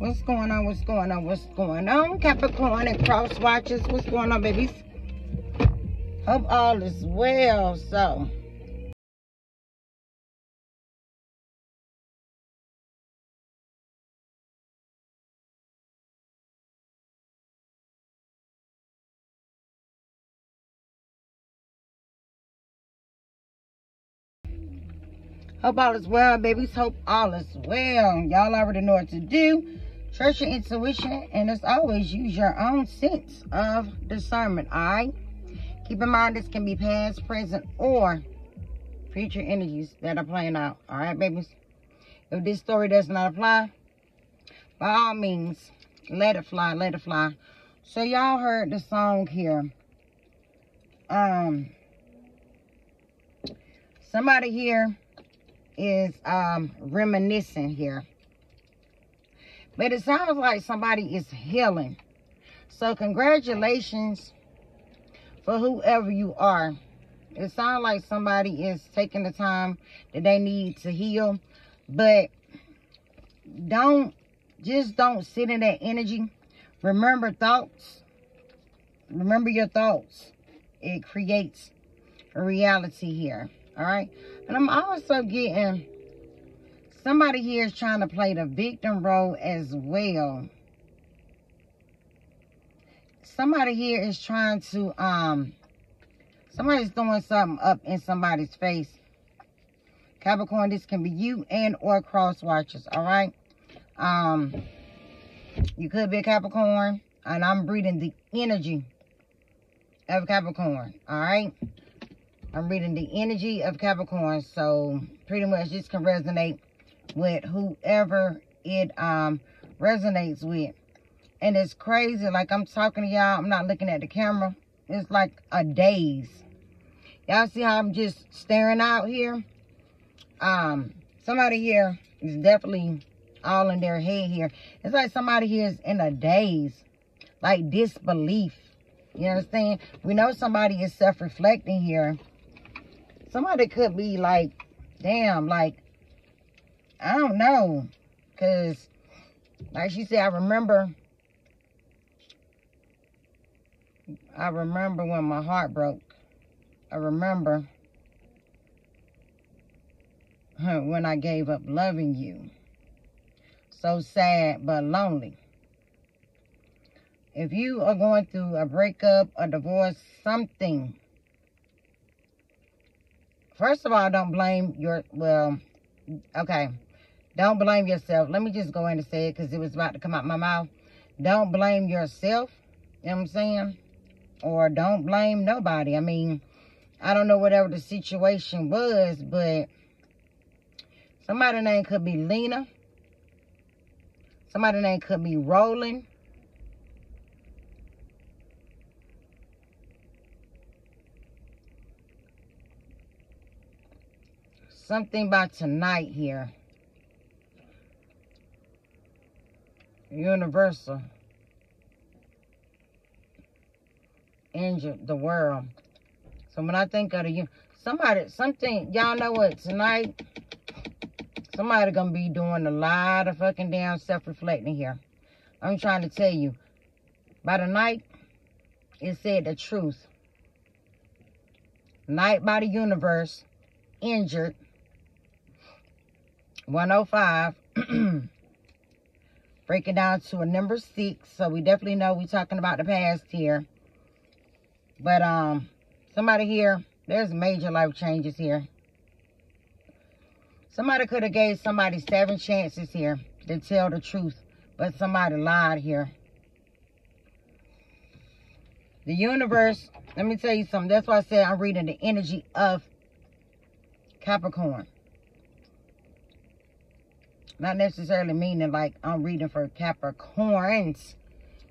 What's going on? What's going on? What's going on? Capricorn and cross watchers. What's going on, babies? Hope all is well. So, Hope all is well, babies. Hope all is well. Y'all already know what to do. Trust your intuition, and as always, use your own sense of discernment, all right? Keep in mind this can be past, present, or future energies that are playing out, all right, babies? If this story does not apply, by all means, let it fly, let it fly. So y'all heard the song here. Um, somebody here is um, reminiscing here. But it sounds like somebody is healing. So congratulations for whoever you are. It sounds like somebody is taking the time that they need to heal. But don't, just don't sit in that energy. Remember thoughts. Remember your thoughts. It creates a reality here. All right. And I'm also getting somebody here is trying to play the victim role as well. Somebody here is trying to, um, somebody's throwing something up in somebody's face. Capricorn, this can be you and or cross watchers, all right? Um, you could be a Capricorn, and I'm reading the energy of Capricorn, all right? I'm reading the energy of Capricorn. So pretty much this can resonate with whoever it um resonates with. And it's crazy. Like I'm talking to y'all. I'm not looking at the camera. It's like a daze. Y'all see how I'm just staring out here? Um, somebody here is definitely all in their head here. It's like somebody here is in a daze. Like disbelief. You understand? We know somebody is self-reflecting here somebody could be like, damn, like, I don't know. Because, like she said, I remember, I remember when my heart broke. I remember when I gave up loving you. So sad, but lonely. If you are going through a breakup, a divorce, something First of all, don't blame your, well, okay. Don't blame yourself. Let me just go in and say it because it was about to come out my mouth. Don't blame yourself. You know what I'm saying? Or don't blame nobody. I mean, I don't know whatever the situation was, but somebody's name could be Lena. Somebody's name could be Roland. Something about tonight here. Universal. Injured the world. So when I think of the somebody, something, y'all know what, tonight, somebody gonna be doing a lot of fucking damn self-reflecting here. I'm trying to tell you, by the night, it said the truth. Night by the universe, injured, 105. Break it down to a number six. So we definitely know we're talking about the past here. But um, somebody here, there's major life changes here. Somebody could have gave somebody seven chances here to tell the truth. But somebody lied here. The universe, let me tell you something. That's why I said I'm reading the energy of Capricorn. Not necessarily meaning like I'm reading for Capricorns.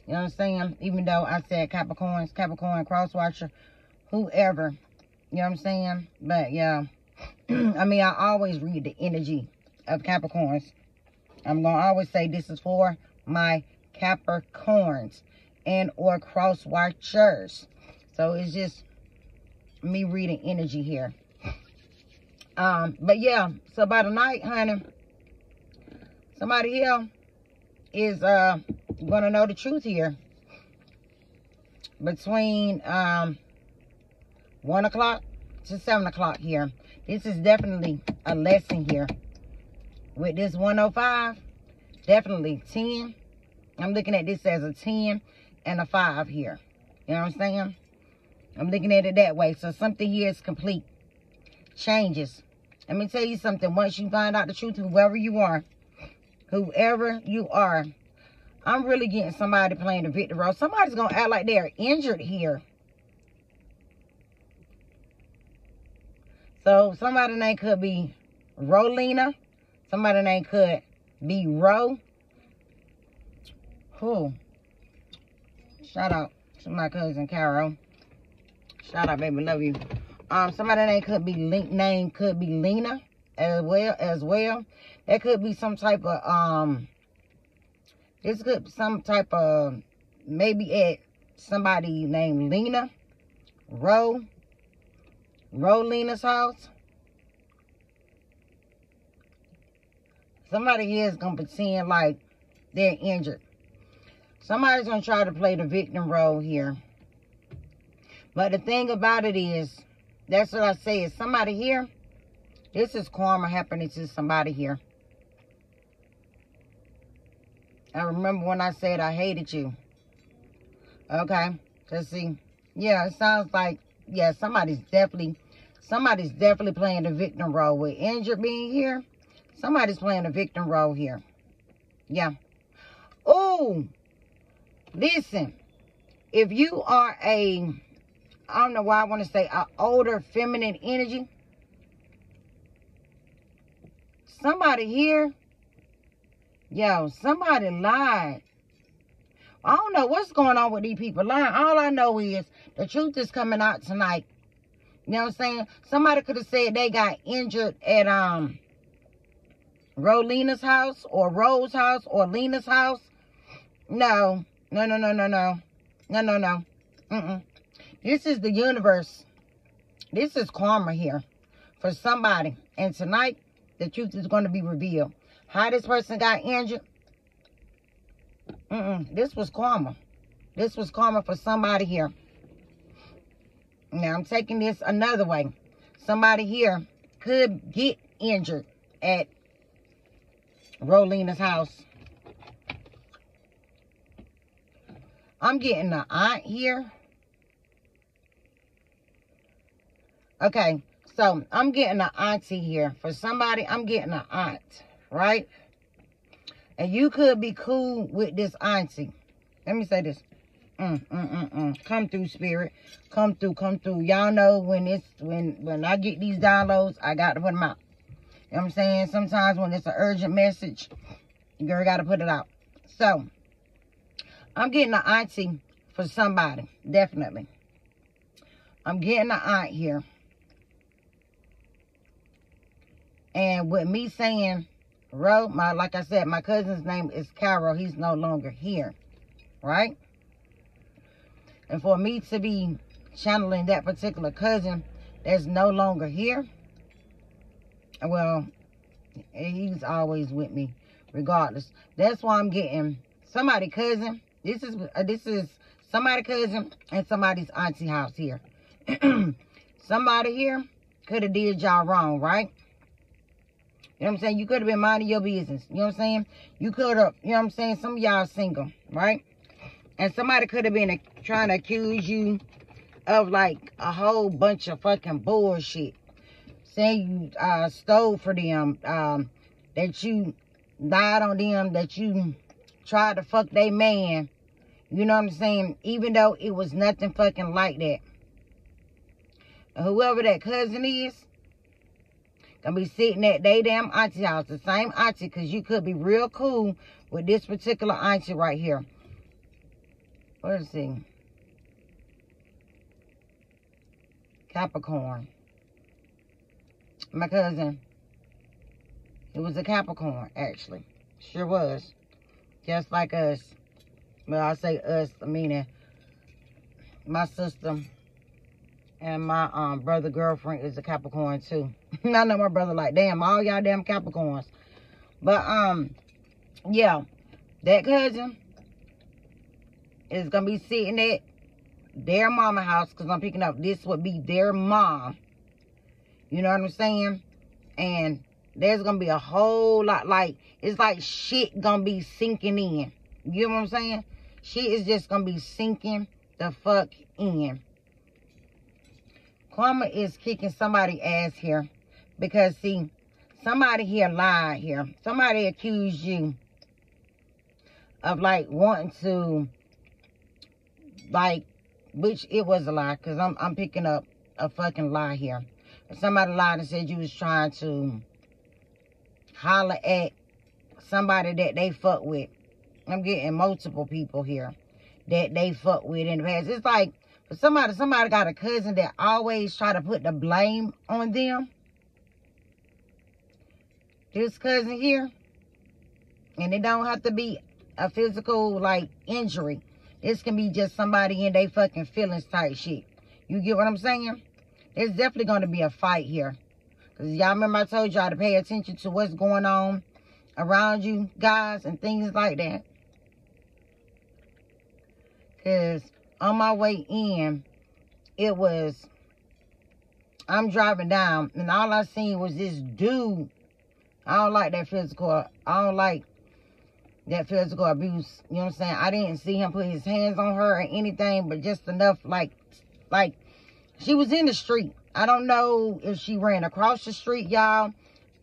You know what I'm saying? Even though I said Capricorns, Capricorn, Crosswatcher, whoever. You know what I'm saying? But yeah. I mean, I always read the energy of Capricorns. I'm going to always say this is for my Capricorns and or cross watchers. So it's just me reading energy here. Um, but yeah, so by the night, honey, Somebody here is uh gonna know the truth here. Between um one o'clock to seven o'clock here. This is definitely a lesson here. With this 105, definitely 10. I'm looking at this as a 10 and a 5 here. You know what I'm saying? I'm looking at it that way. So something here is complete. Changes. Let me tell you something. Once you find out the truth, whoever you are, whoever you are, I'm really getting somebody playing the victim role. Somebody's going to act like they're injured here. So somebody name could be Rolina. Somebody name could be Ro. Who? Shout out to my cousin Carol. Shout out, baby, love you. Um, somebody name could be link name could be Lena as well as well. That could be some type of um. This could be some type of maybe at somebody named Lena, Ro, Rolena's house. Somebody is going to pretend like they're injured. Somebody's to try to play the victim role here. But the thing about it is, that's what I say, is somebody here, this is karma happening to somebody here. I remember when I said I hated you. Okay, let's see. Yeah, it sounds like yeah, somebody's definitely, somebody's definitely playing the victim role. With injured being here, somebody's playing the victim role here. Yeah. Oh, listen. If you are a, I don't know why I want to say, an older feminine energy, somebody here, yo, somebody lied. I don't know what's going on with these people lying. All I know is the truth is coming out tonight. You know what I'm saying? Somebody could have said they got injured at um Rolina's house or Rose's house or Lena's house. No. No, no, no, no, no. No, no, no. Mm-mm. This is the universe. This is karma here for somebody. And tonight, the truth is going to be revealed. How this person got injured, Mm-mm. This was karma. This was karma for somebody here. Now, I'm taking this another way. Somebody here could get injured at Rolina's house. I'm getting an aunt here. Okay, so I'm getting an auntie here. For somebody, I'm getting an aunt, right? And you could be cool with this auntie. Let me say this. Mm, mm, mm, mm. Come through, spirit. Come through, come through. Y'all know when it's when when I get these downloads, I got to put them out. You know what I'm saying? Sometimes when it's an urgent message, girl got to put it out. So, I'm getting an auntie for somebody. Definitely. I'm getting an aunt here. And with me saying Ro, my like I said, my cousin's name is Carol. He's no longer here. Right? And for me to be channeling that particular cousin that's no longer here, well, he's always with me, regardless. That's why I'm getting somebody cousin. This is uh, this is somebody cousin and somebody's auntie house here. somebody here could have did y'all wrong, right? You know what I'm saying? You could have been minding your business. You know what I'm saying? You could have, you know what I'm saying? Some of y'all single, right? And somebody could have been trying to accuse you of like a whole bunch of fucking bullshit. Saying you uh, stole for them, um, that you lied on them, that you tried to fuck their man. You know what I'm saying? Even though it was nothing fucking like that. whoever that cousin is, gonna be sitting at they damn auntie house, the same auntie, because you could be real cool with this particular auntie right here. Let's see. Capricorn. My cousin. It was a Capricorn, actually. Sure was. Just like us. Well, I say us, I mean my sister and my um brother girlfriend is a Capricorn too. I know my brother like, damn, all y'all damn Capricorns. But um, yeah, that cousin is gonna be sitting at their mama house because I'm picking up this would be their mom. You know what I'm saying? And there's gonna be a whole lot like it's like shit gonna be sinking in. You know what I'm saying? Shit is just gonna be sinking the fuck in. Karma is kicking somebody ass here because see somebody here lied here. Somebody accused you of like wanting to like which it was a lie because I'm I'm picking up a fucking lie here. Somebody lied and said you was trying to holler at somebody that they fuck with. I'm getting multiple people here that they fuck with in the past. It's like somebody, somebody got a cousin that always try to put the blame on them. This cousin here, and it don't have to be a physical like injury. This can be just somebody in their fucking feelings type shit. You get what I'm saying? There's definitely going to be a fight here. Because y'all remember I told y'all to pay attention to what's going on around you guys and things like that. Because on my way in, it was, I'm driving down and all I seen was this dude. I don't like that physical, I don't like that physical abuse. You know what I'm saying? I didn't see him put his hands on her or anything, but just enough like, like, she was in the street. I don't know if she ran across the street, y'all.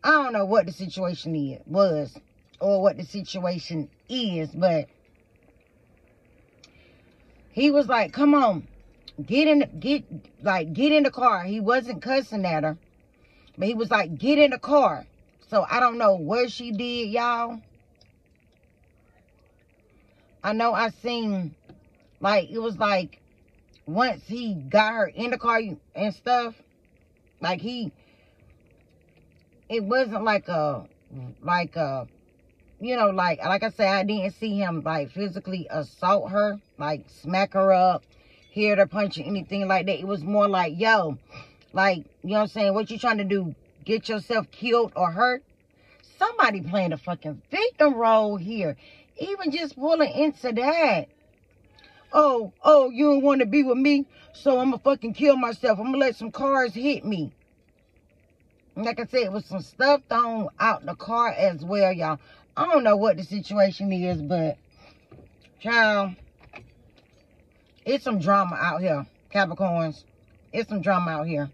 I don't know what the situation is, was or what the situation is, but he was like, come on, get in, get, like, get in the car. He wasn't cussing at her, but he was like, get in the car. So I don't know what she did, y'all. I know I seen, like, it was like, once he got her in the car and stuff, like he, it wasn't like a, like a, you know, like, like I said, I didn't see him like physically assault her, like smack her up, hit her punch or anything like that. It was more like, yo, like, you know what I'm saying? What you trying to do? Get yourself killed or hurt? Somebody playing a fucking victim role here. Even just pulling into that. Oh, oh, you don't want to be with me? So I'm going to fucking kill myself. I'm going to let some cars hit me. Like I said, it was some stuff thrown out the car as well, y'all. I don't know what the situation is, but, child, it's some drama out here, Capricorns. It's some drama out here.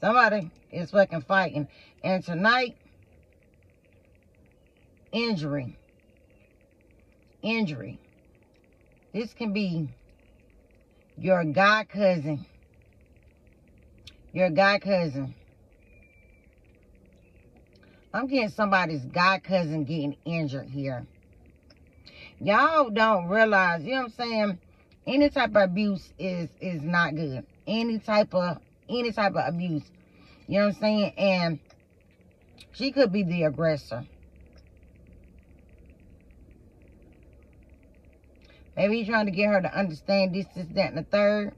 Somebody is fucking fighting. And tonight, injury injury. This can be your god cousin. Your god cousin. I'm getting somebody's god cousin getting injured here. Y'all don't realize, you know what I'm saying? Any type of abuse is is not good. Any type of any type of abuse. You know what I'm saying? And she could be the aggressor. Maybe he's trying to get her to understand this, this, that, and the third.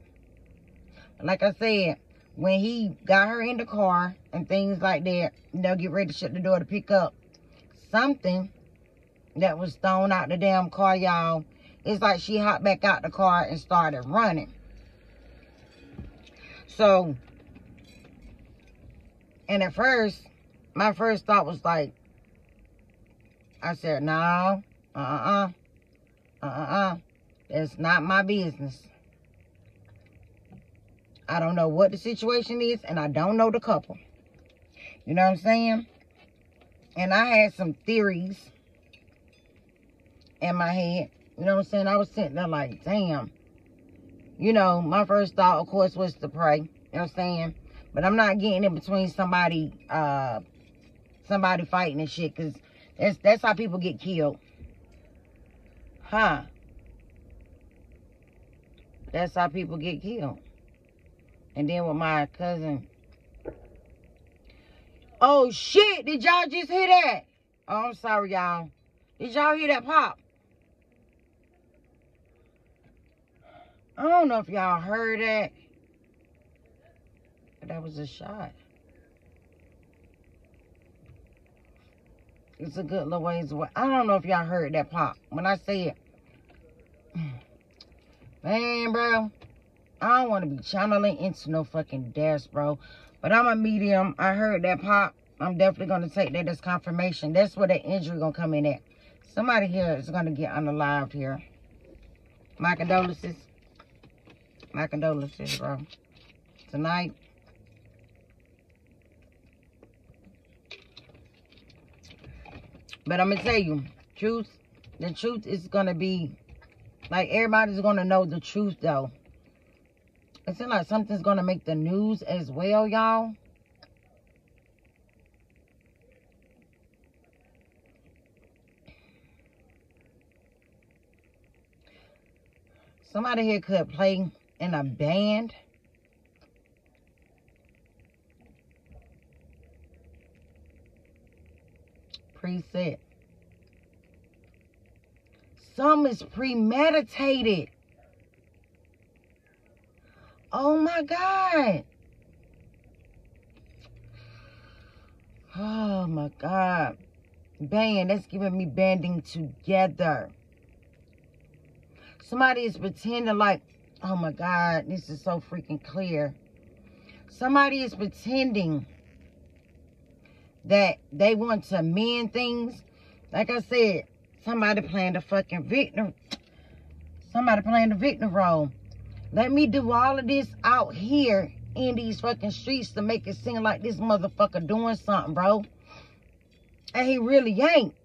Like I said, when he got her in the car and things like that, they'll get ready to shut the door to pick up something that was thrown out the damn car, y'all. It's like she hopped back out the car and started running. So, and at first, my first thought was like, I said, no, uh-uh, uh-uh. It's not my business. I don't know what the situation is, and I don't know the couple. You know what I'm saying? And I had some theories in my head. You know what I'm saying? I was sitting there like, damn. You know, my first thought, of course, was to pray. You know what I'm saying? But I'm not getting in between somebody, uh, somebody fighting and shit, because that's, that's how people get killed. Huh? That's how people get killed. And then with my cousin. Oh, shit. Did y'all just hear that? Oh, I'm sorry, y'all. Did y'all hear that pop? I don't know if y'all heard that. That was a shot. It's a good little ways away. I don't know if y'all heard that pop. When I say it, man, bro, I don't want to be channeling into no fucking deaths, bro. But I'm a medium. I heard that pop. I'm definitely going to take that as confirmation. That's where that injury going to come in at. Somebody here is going to get unalived here. My condolences. My condolences, bro. Tonight. But I'm to tell you, truth, the truth is to be, like, everybody's to know the truth, though. It seems like something's to make the news as well, y'all. Somebody here could play in a band. Preset. Some is premeditated. Oh my God. Oh my God. Band, that's giving me banding together. Somebody is pretending like, oh my God, this is so freaking clear. Somebody is pretending that they want to mend things. Like I said, somebody playing the fucking victim. Somebody playing the victim role. Let me do all of this out here in these fucking streets to make it seem like this motherfucker doing something, bro. And he really ain't.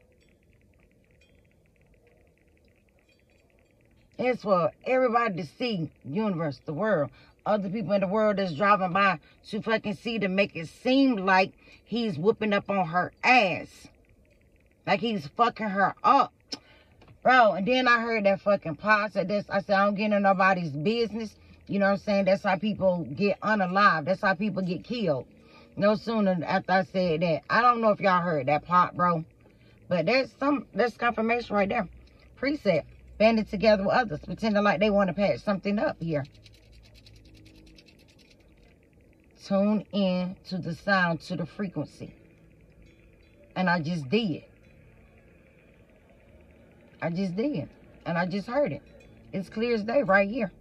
It's for everybody to see, universe, the world. Other people in the world that's driving by to fucking see to make it seem like he's whooping up on her ass. Like he's fucking her up. Bro, and then I heard that fucking pop said this. I said, I don't get into nobody's business. You know what I'm saying? That's how people get unalive. That's how people get killed. No sooner after I said that. I don't know if y'all heard that pop, bro. But there's some, there's confirmation right there. Preset. Banded together with others. Pretending like they want to patch something up here. Tune in to the sound, to the frequency. And I just did. I just did. And I just heard it. It's clear as day right here.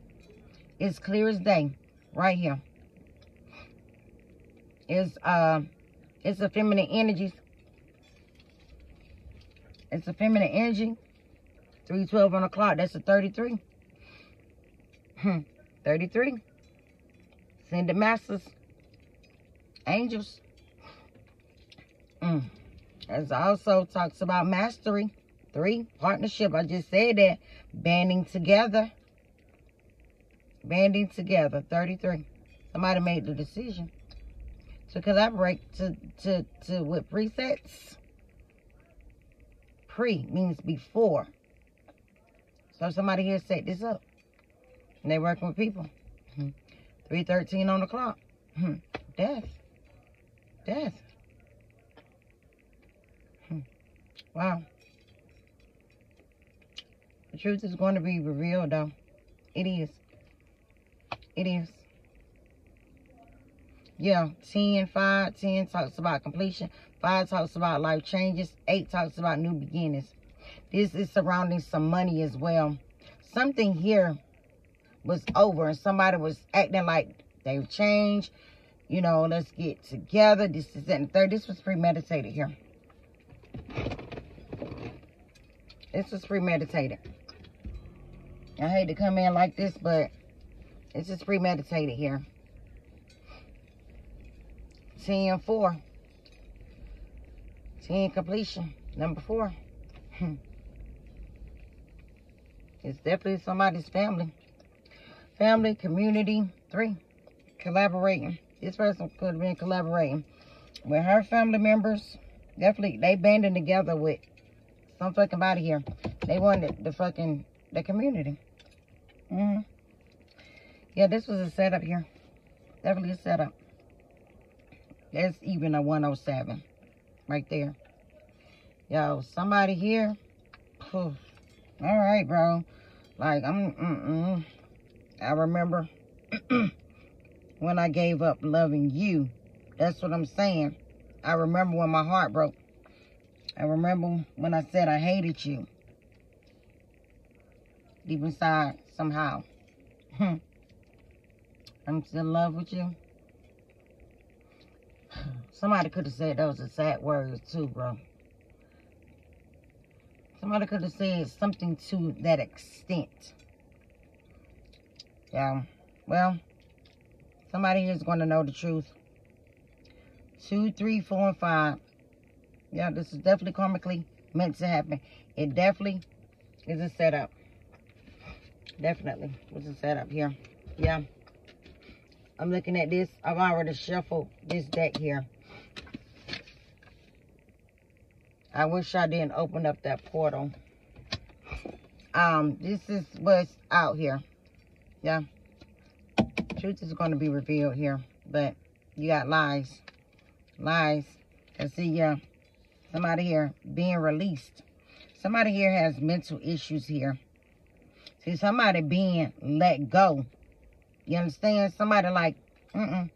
It's clear as day right here. It's uh it's a feminine energies. It's a feminine energy. 312 on the clock. That's a 33. Hmm. 33. Ascended masters. Angels. Mm. As also talks about mastery. Three, partnership. I just said that. Banding together. Banding together. 33. Somebody made the decision to collaborate to, to, to with presets. Pre means before. So somebody here set this up. And they working with people. Hmm. 313 on the clock. Hmm. Death. Death. Hmm. Wow. The truth is going to be revealed, though. It is. It is. Yeah, 10, 5, 10 talks about completion. 5 talks about life changes. 8 talks about new beginnings. This is surrounding some money as well. Something here was over and somebody was acting like they've changed. You know, let's get together. This is in the third. This was premeditated here. This was premeditated. I hate to come in like this, but it's just premeditated here. 10 4. 10 completion. Number 4. Hmm. it's definitely somebody's family. Family, community. 3. Collaborating. This person could have been collaborating with her family members. Definitely, they banding together with some fucking body here. They wanted the fucking, the community. Mm-hmm. Yeah, this was a setup here. Definitely a setup. That's even a 107 right there. Yo, somebody here. All right, bro. Like, I'm, mm-mm. I remember when I gave up loving you. That's what I'm saying. I remember when my heart broke. I remember when I said I hated you. Deep inside, somehow. Hmm. I'm still in love with you. Somebody could have said those are sad words too, bro. Somebody could have said something to that extent. Yeah. Well, somebody is going to know the truth. Two, three, four, and five. Yeah, this is definitely karmically meant to happen. It definitely is a setup. Definitely was a setup here. Yeah. I'm looking at this. I've already shuffled this deck here. I wish I didn't open up that portal. Um, this is what's out here. Yeah. Truth is going to be revealed here. But you got lies. Lies. I see, yeah, somebody here being released. Somebody here has mental issues here. See, somebody being let go. You understand? Somebody like, mm-mm.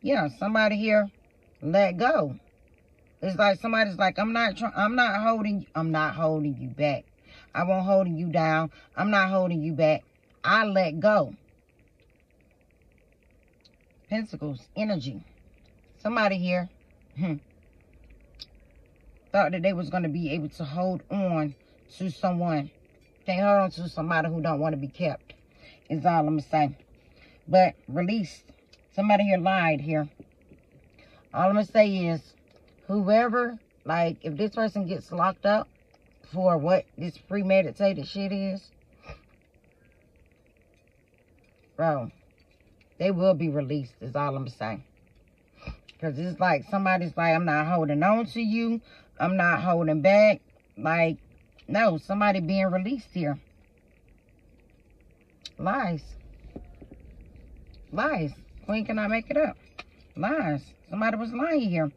Yeah, somebody here let go. It's like somebody's like, I'm not trying, I'm not holding, I'm not holding you back. I won't holding you down. I'm not holding you back. I let go. Pentacles, energy. Somebody here hmm, thought that they was going to be able to hold on to someone. Can't hold on to somebody who don't want to be kept. Is all I'm going to say. But released. Somebody here lied here. All I'm going to say is, whoever, like, if this person gets locked up for what this premeditated shit is, bro, they will be released, is all I'm saying. Because it's like somebody's like, I'm not holding on to you. I'm not holding back. Like, no, somebody being released here. Lies. Lies. Queen cannot make it up. Lies. Somebody was lying here.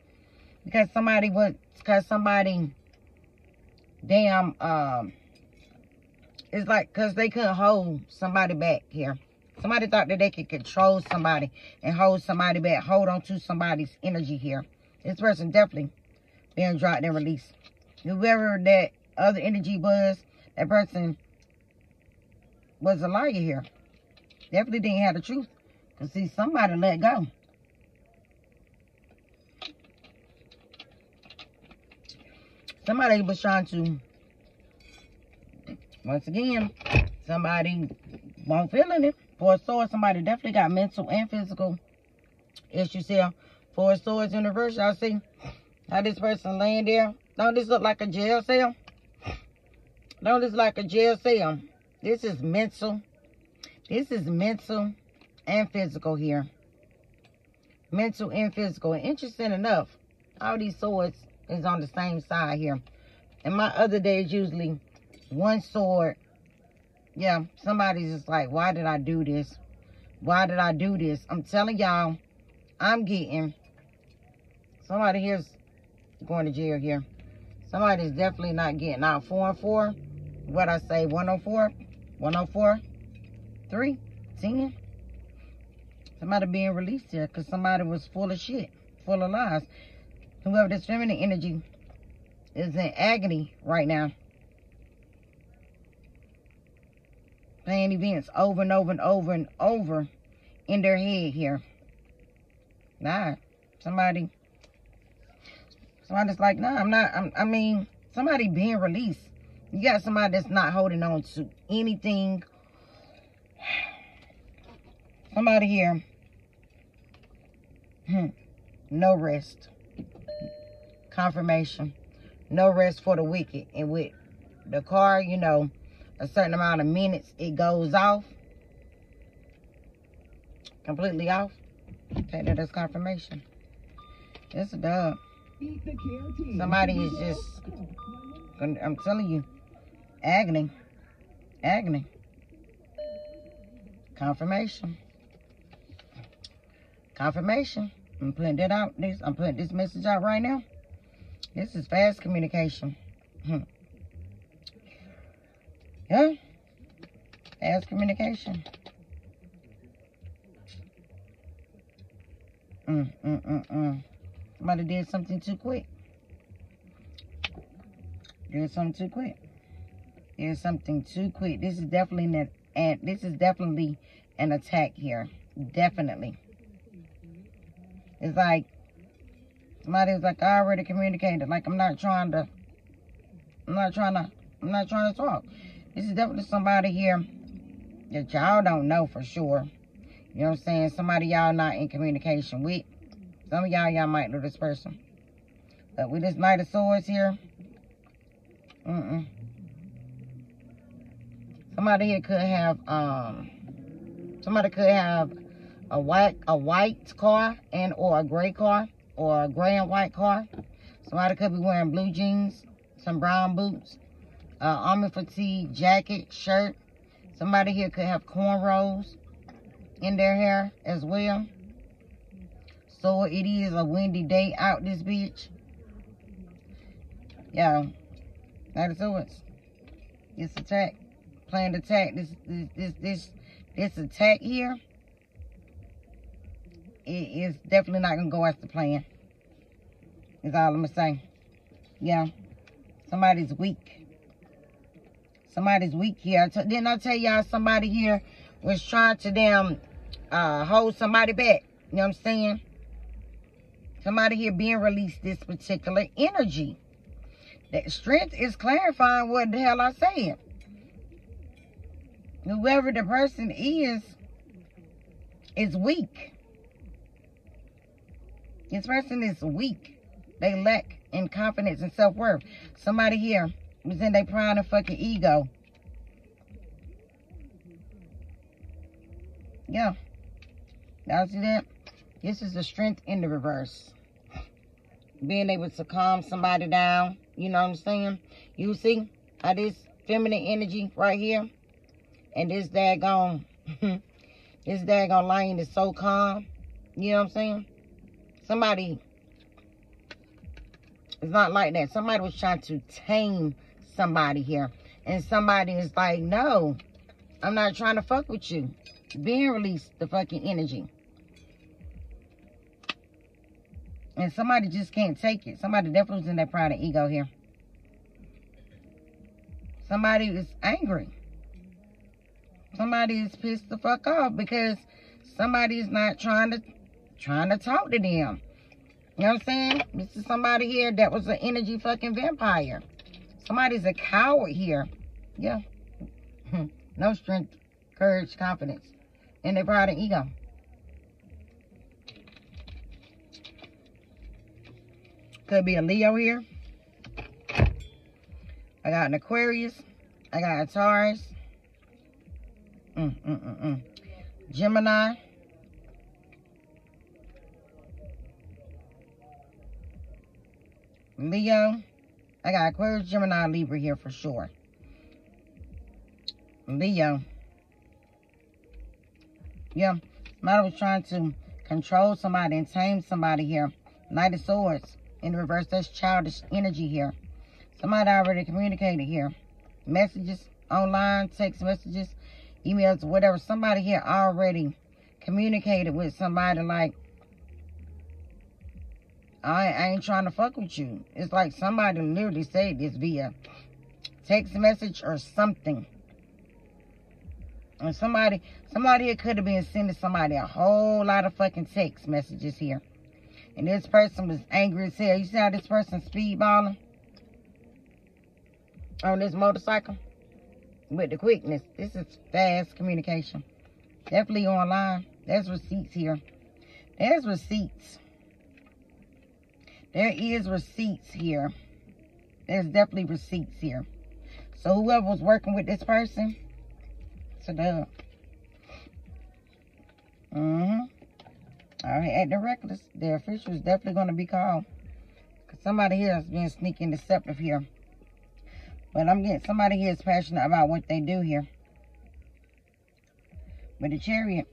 Because somebody was, because somebody, damn, um, it's like, because they couldn't hold somebody back here. Somebody thought that they could control somebody and hold somebody back, hold on to somebody's energy here. This person definitely being dropped and released. Whoever that other energy was, that person was a liar here. Definitely didn't have the truth. Because see, somebody let go. Somebody was trying to, once again, somebody won't feeling it. For a sword, somebody definitely got mental and physical issues here. Four of Swords in reverse, y'all see how this person laying there? Don't this look like a jail cell? Don't this like a jail cell? This is mental. This is mental and physical here. Mental and physical. And interesting enough, all these swords is on the same side here. And my other day is usually one sword yeah, somebody's just like, why did I do this? Why did I do this? I'm telling y'all, I'm getting, somebody here's going to jail here. Somebody's definitely not getting out. Four and four, what I say, 104, 104, 3, 10. Somebody being released here because somebody was full of shit, full of lies. Whoever this feminine energy is in agony right now. playing events over and over and over and over in their head here. Nah, somebody, somebody's like, nah, I'm not, I'm, I mean, somebody being released. You got somebody that's not holding on to anything. Somebody here, hmm, no rest. Confirmation. No rest for the wicked. And with the car, you know, a certain amount of minutes, it goes off. Completely off. Take that as confirmation. It's a dub. Somebody is just, I'm telling you, agony. Agony. Confirmation. Confirmation. I'm putting that out. This I'm putting this message out right now. This is fast communication. Hmm. Yeah. Fast communication. Mm, mm, mm, mm. Somebody did something too quick. There's something too quick. There's something too quick. This is definitely an, and this is definitely an attack here. Definitely. It's like somebody was like, I already communicated. Like I'm not trying to I'm not trying to I'm not trying to talk. This is definitely somebody here that y'all don't know for sure. You know what I'm saying? Somebody y'all not in communication with. Some of y'all, y'all might know this person. But with this Knight of Swords here, mm-mm. Somebody here could have, um, somebody could have a white, a white car and or a gray car or a gray and white car. Somebody could be wearing blue jeans, some brown boots, uh, army fatigue jacket, shirt. Somebody here could have cornrows in their hair as well. So it is a windy day out this bitch. Yeah. That is Swords. This attack. Planned attack. This this this this this attack here. It is definitely not gonna go as the plan. Is all I'm gonna say. Yeah. Somebody's weak. Somebody's weak here. Didn't I tell y'all somebody here was trying to damn uh, hold somebody back? You know what I'm saying? Somebody here being released this particular energy. That strength is clarifying what the hell I said. Whoever the person is, is weak. This person is weak. They lack in confidence and self-worth. Somebody here was in their pride and fucking ego. Yeah. Y'all see that? This is the strength in the reverse. Being able to calm somebody down. You know what I'm saying? You see how this feminine energy right here and this daggone, this daggone lion is so calm. You know what I'm saying? Somebody, it's not like that. Somebody was trying to tame somebody here. And somebody is like, no, I'm not trying to fuck with you. Being released the fucking energy. And somebody just can't take it. Somebody definitely was in their pride and ego here. Somebody is angry. Somebody is pissed the fuck off because somebody's not trying to trying to talk to them. You know what I'm saying? This is somebody here that was an energy fucking vampire. Somebody's a coward here. Yeah. no strength, courage, confidence. And they pride and ego. Could be a Leo here. I got an Aquarius. I got a Taurus. Mm, mm, mm, mm. Gemini. Leo. I got Aquarius, Gemini, Libra here for sure. Leo. Yeah. Somebody was trying to control somebody and tame somebody here. Knight of Swords. In reverse, that's childish energy here. Somebody already communicated here. Messages, online, text messages, emails, whatever. Somebody here already communicated with somebody like, I, ain't trying to fuck with you. It's like somebody literally said this via text message or something. And somebody, somebody could have been sending somebody a whole lot of fucking text messages here. And this person was angry as hell. You see how this person speedballing? On this motorcycle? With the quickness. This is fast communication. Definitely online. There's receipts here. There's receipts. There is receipts here. There's definitely receipts here. So whoever was working with this person, it's a. Mm-hmm. All right, at the reckless, the official is definitely going to be called. Because somebody here is being sneaky and deceptive here. But I'm getting, somebody here is passionate about what they do here. But the chariot,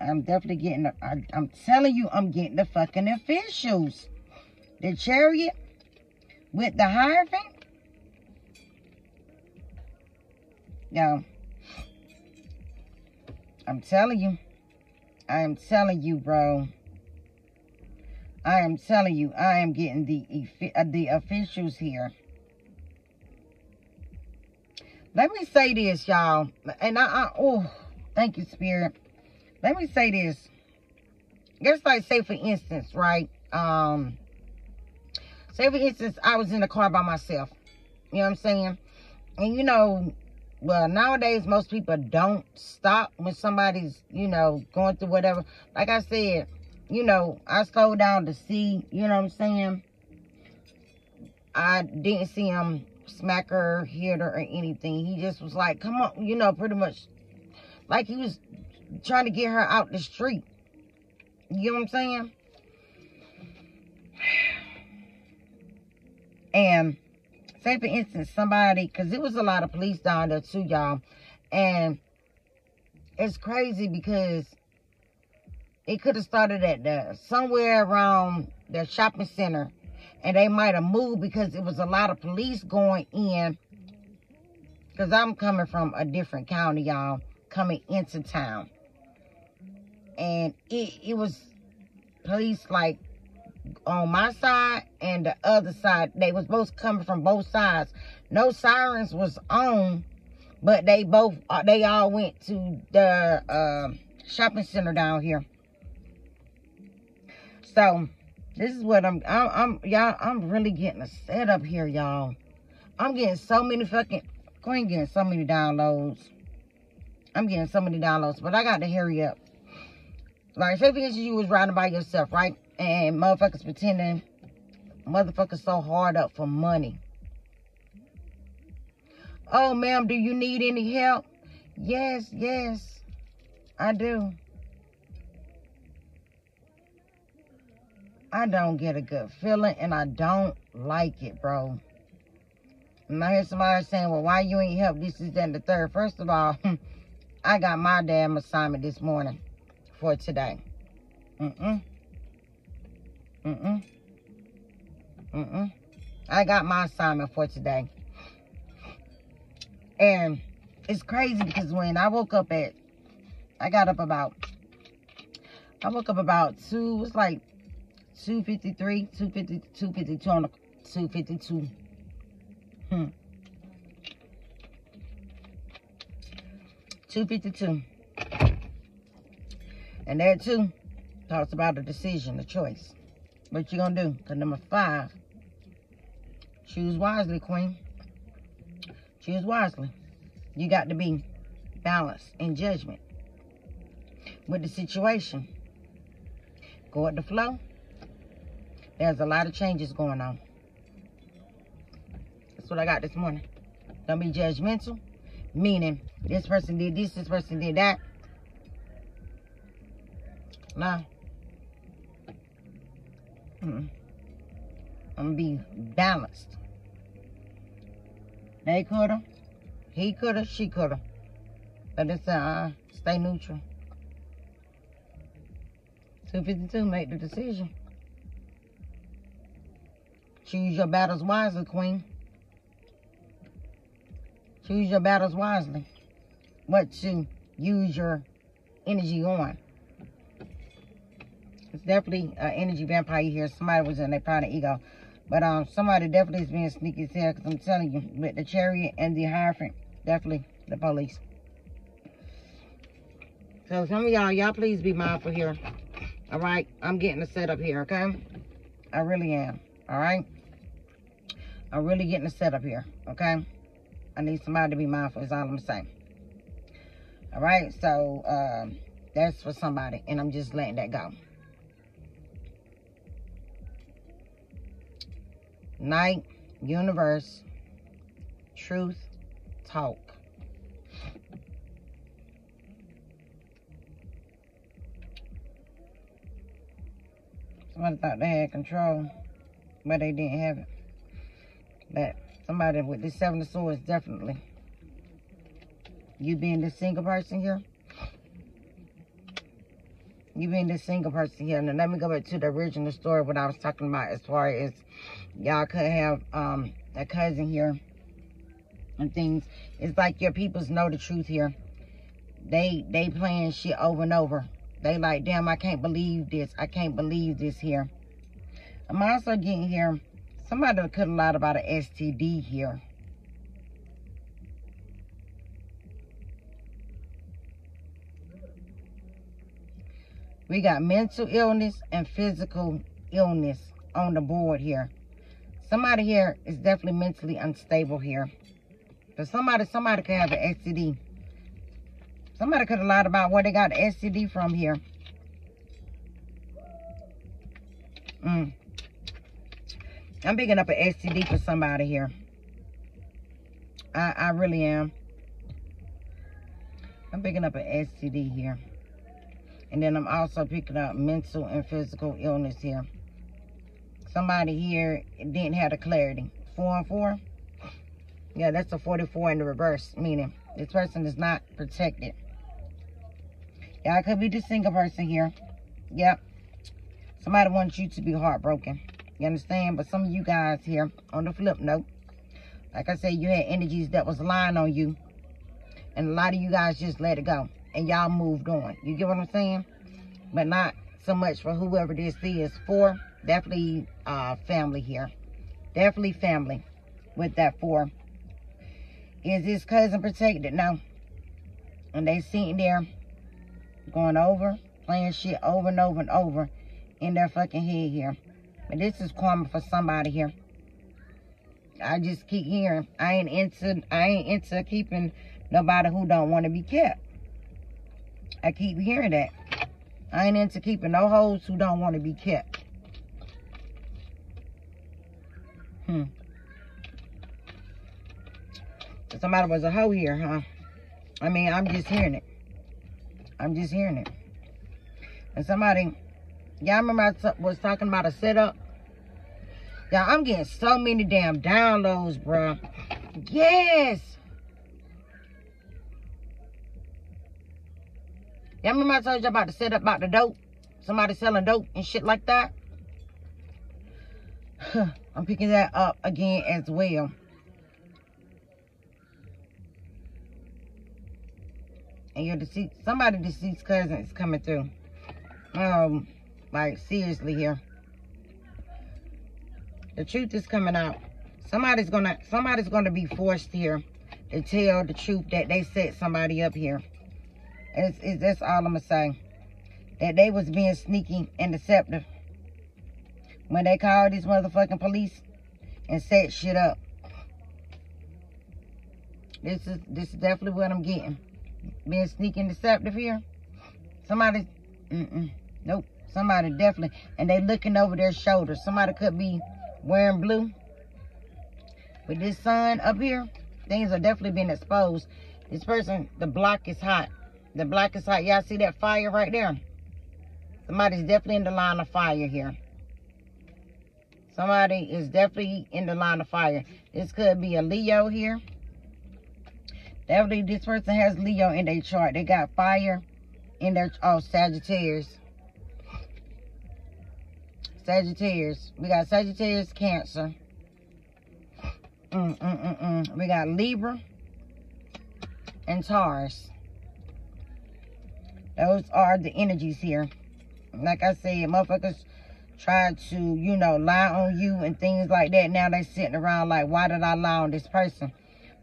I'm definitely getting, the, I, I'm telling you, I'm getting the fucking officials. The chariot with the Hierophant. Yo, I'm telling you. I am telling you, bro. I am telling you, I am getting the uh, the officials here. let me say this, y'all. And I, I, oh, thank you, Spirit. Let me say this. Just like, say, for instance, right? Um, say, for instance, I was in the car by myself. You know what I'm saying? And, you know, well, nowadays, most people don't stop when somebody's, you know, going through whatever. Like I said, you know, I slowed down to see, you know what I'm saying? I didn't see him smack her, hit her, or anything. He just was like, come on, you know, pretty much like he was trying to get her out the street. You know what I'm saying? And say, for instance, somebody, because it was a lot of police down there too, y'all. And it's crazy because it could have started at the somewhere around the shopping center and they might have moved because it was a lot of police going in. Because I'm coming from a different county, y'all, coming into town. And it, it was police like on my side and the other side. They was both coming from both sides. No sirens was on, but they both, uh, they all went to the uh, shopping center down here. So, this is what I'm, I'm, I'm y'all, I'm really getting a setup here, y'all. I'm getting so many fucking, Queen getting so many downloads. I'm getting so many downloads, but I got to hurry up. Like, say for instance, you was riding by yourself, right? And motherfuckers pretending, motherfuckers so hard up for money. Oh, ma'am, do you need any help? Yes, yes, I do. I don't get a good feeling and I don't like it, bro. And I hear somebody saying, well, why you ain't help this, is and the third. First of all, I got my damn assignment this morning for today. Mm-mm. Mm-mm. Mm-mm. I got my assignment for today. And it's crazy because when I woke up at, I got up about, I woke up about two, it's like 253, 250, 252 on the 252. Hmm. 252. And that too talks about a decision, a choice. What you gonna do? Cause number five, choose wisely, queen. Choose wisely. You got to be balanced in judgment with the situation. Go with the flow there's a lot of changes going on. That's what I got this morning. Don't be judgmental. Meaning, this person did this, this person did that. No. Mm I'm to be balanced. They could have. He could have. She could have. But it's, uh, stay neutral. 252, make the decision. Choose your battles wisely, Queen. Choose your battles wisely. What to use your energy on. It's definitely an energy vampire here. Somebody was in their pride and ego. But um, somebody definitely is being sneaky hell. Because I'm telling you, with the chariot and the hierophant, definitely the police. So some of y'all, y'all please be mindful here. All right? I'm getting the setup here, okay? I really am. All right? I'm really getting a setup here, okay? I need somebody to be mindful, is all I'm saying. All right, so um, that's for somebody, and I'm just letting that go. Night, universe, truth, talk. Somebody thought they had control, but they didn't have it. But somebody with the seven of swords, definitely. You being this single person here. You being this single person here. Now, let me go back to the original story, what I was talking about as far as y'all could have um, a cousin here and things. It's like your peoples know the truth here. They they playing shit over and over. They like, damn, I can't believe this. I can't believe this here. I'm also getting here, somebody could have lied about an STD here. We got mental illness and physical illness on the board here. Somebody here is definitely mentally unstable here. But somebody, somebody could have an STD. Somebody could have lied about where they got the STD from here. Mm. I'm picking up an STD for somebody here. I, I really am. I'm picking up an STD here. And then I'm also picking up mental and physical illness here. Somebody here didn't have the clarity. Four and four. Yeah, that's a 44 in the reverse, meaning this person is not protected. Yeah, I could be the single person here. Yep. Somebody wants you to be heartbroken. You understand? But some of you guys here, on the flip note, like I said, you had energies that was lying on you. And a lot of you guys just let it go. And y'all moved on. You get what I'm saying? But not so much for whoever this is for. Definitely uh, family here. Definitely family with that four. Is his cousin protected? No. And they sitting there going over, playing shit over and over and over in their fucking head here. But this is karma for somebody here. I just keep hearing. I ain't into I ain't into keeping nobody who don't want to be kept. I keep hearing that. I ain't into keeping no hoes who don't want to be kept. Hmm. Somebody was a hoe here, huh? I mean, I'm just hearing it. I'm just hearing it. And somebody, y'all remember I was talking about a setup? Y'all, I'm getting so many damn downloads, bro. Yes. Y'all remember I told you about the setup about the dope? Somebody selling dope and shit like that? I'm picking that up again as well. And your deceased, somebody deceased cousin is coming through. Um, like seriously here. The truth is coming out. Somebody's gonna, somebody's gonna be forced here to tell the truth that they set somebody up here. It's, it's that's all I'm gonna say. That they was being sneaky and deceptive when they called these motherfucking police and set shit up. This is this is definitely what I'm getting. Being sneaky deceptive here. Somebody, mm -mm, nope. Somebody definitely, and they looking over their shoulders. Somebody could be wearing blue. With this sun up here, things are definitely being exposed. This person, the block is hot. The block is hot. Y'all see that fire right there? Somebody's definitely in the line of fire here. Somebody is definitely in the line of fire. This could be a Leo here. Definitely this person has Leo in their chart. They got fire in their, oh, Sagittarius. Sagittarius. We got Sagittarius, Cancer. Mm, mm, mm, mm. We got Libra and Taurus. Those are the energies here. Like I said, motherfuckers try to, you know, lie on you and things like that. Now they sitting around like, why did I lie on this person?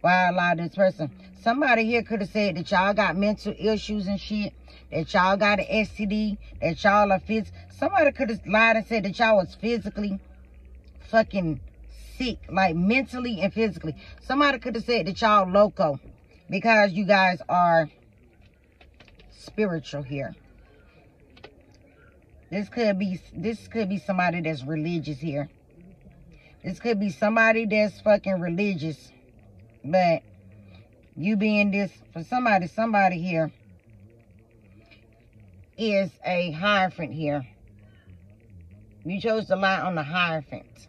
Why I lie on this person? Somebody here could have said that y'all got mental issues and shit. That y'all got an STD. That y'all are phys. Somebody could have lied and said that y'all was physically fucking sick. Like mentally and physically. Somebody could have said that y'all loco. Because you guys are spiritual here. This could be this could be somebody that's religious here. This could be somebody that's fucking religious. But you being this for somebody, somebody here is a hierophant here. You chose to lie on the hierophant.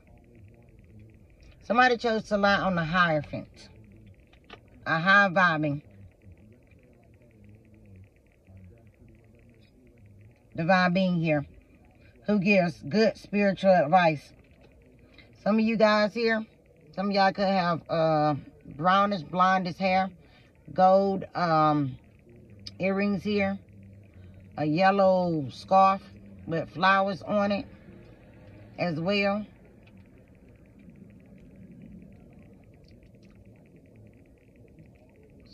Somebody chose to lie on the hierophant. A high vibing divine being here who gives good spiritual advice. Some of you guys here, some of y'all could have uh, brownish, blondish hair, gold um, earrings here, a yellow scarf with flowers on it as well.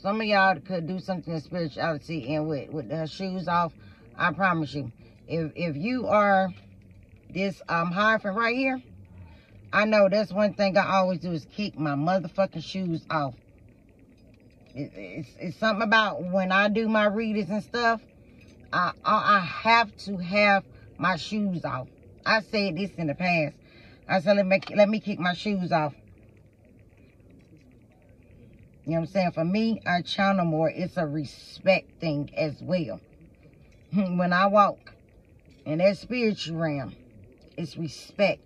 Some of y'all could do something in spirituality and with, with their shoes off I promise you. If if you are this um Hierophant right here, I know that's one thing I always do is kick my motherfucking shoes off. It, it's, it's something about when I do my readings and stuff, I, I, I have to have my shoes off. I said this in the past. I said, let me, let me kick my shoes off. You know what I'm saying? For me, I channel more. It's a respect thing as well. when I walk in that spiritual realm, it's respect.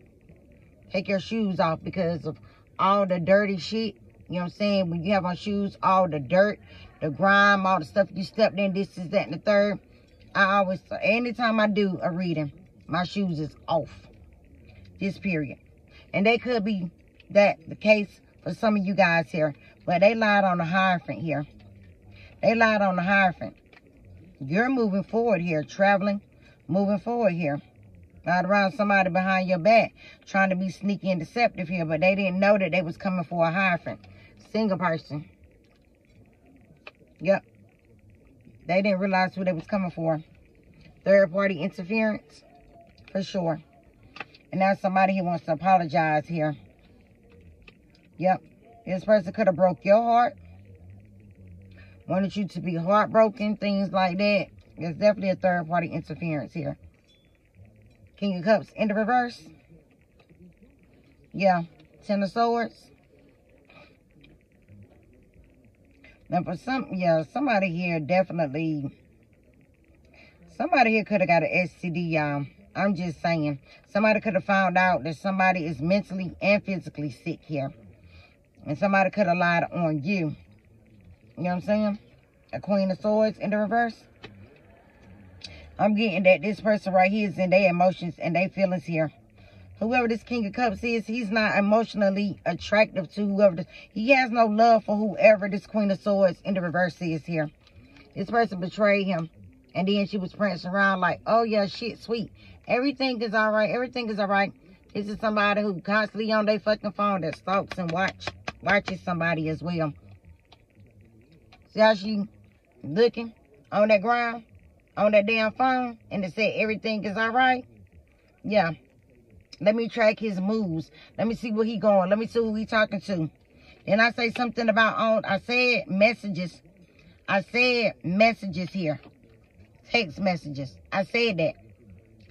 Take your shoes off because of all the dirty shit. You know what I'm saying? When you have on shoes, all the dirt, the grime, all the stuff you stepped in, this is that and the third. I always, anytime I do a reading, my shoes is off. This period. And they could be that the case for some of you guys here. But they lied on the Hierophant here. They lied on the Hierophant. You're moving forward here, traveling, moving forward here. Not around somebody behind your back, trying to be sneaky and deceptive here, but they didn't know that they was coming for a Hierophant. Single person. Yep. They didn't realize who they was coming for. Third party interference, for sure. And now somebody who wants to apologize here. Yep. This person could have broke your heart. Wanted you to be heartbroken, things like that. There's definitely a third party interference here. King of Cups in the reverse. Yeah. Ten of Swords. Now for some, yeah, somebody here definitely, somebody here could have got an STD, y'all. I'm just saying. Somebody could have found out that somebody is mentally and physically sick here. And somebody could have lied on you. You know what I'm saying? A Queen of Swords in the reverse. I'm getting that this person right here is in their emotions and their feelings here. Whoever this King of Cups is, he's not emotionally attractive to whoever. This, he has no love for whoever this Queen of Swords in the reverse is here. This person betrayed him. And then she was prancing around like, oh yeah, shit, sweet. Everything is all right. Everything is all right. This is somebody who constantly on their fucking phone that stalks and watch watches somebody as well. See how she looking on that ground, on that damn phone, and it said everything is all right? Yeah. Let me track his moves. Let me see where he going. Let me see who he talking to. Then I say something about on. I said messages. I said messages here. Text messages. I said that.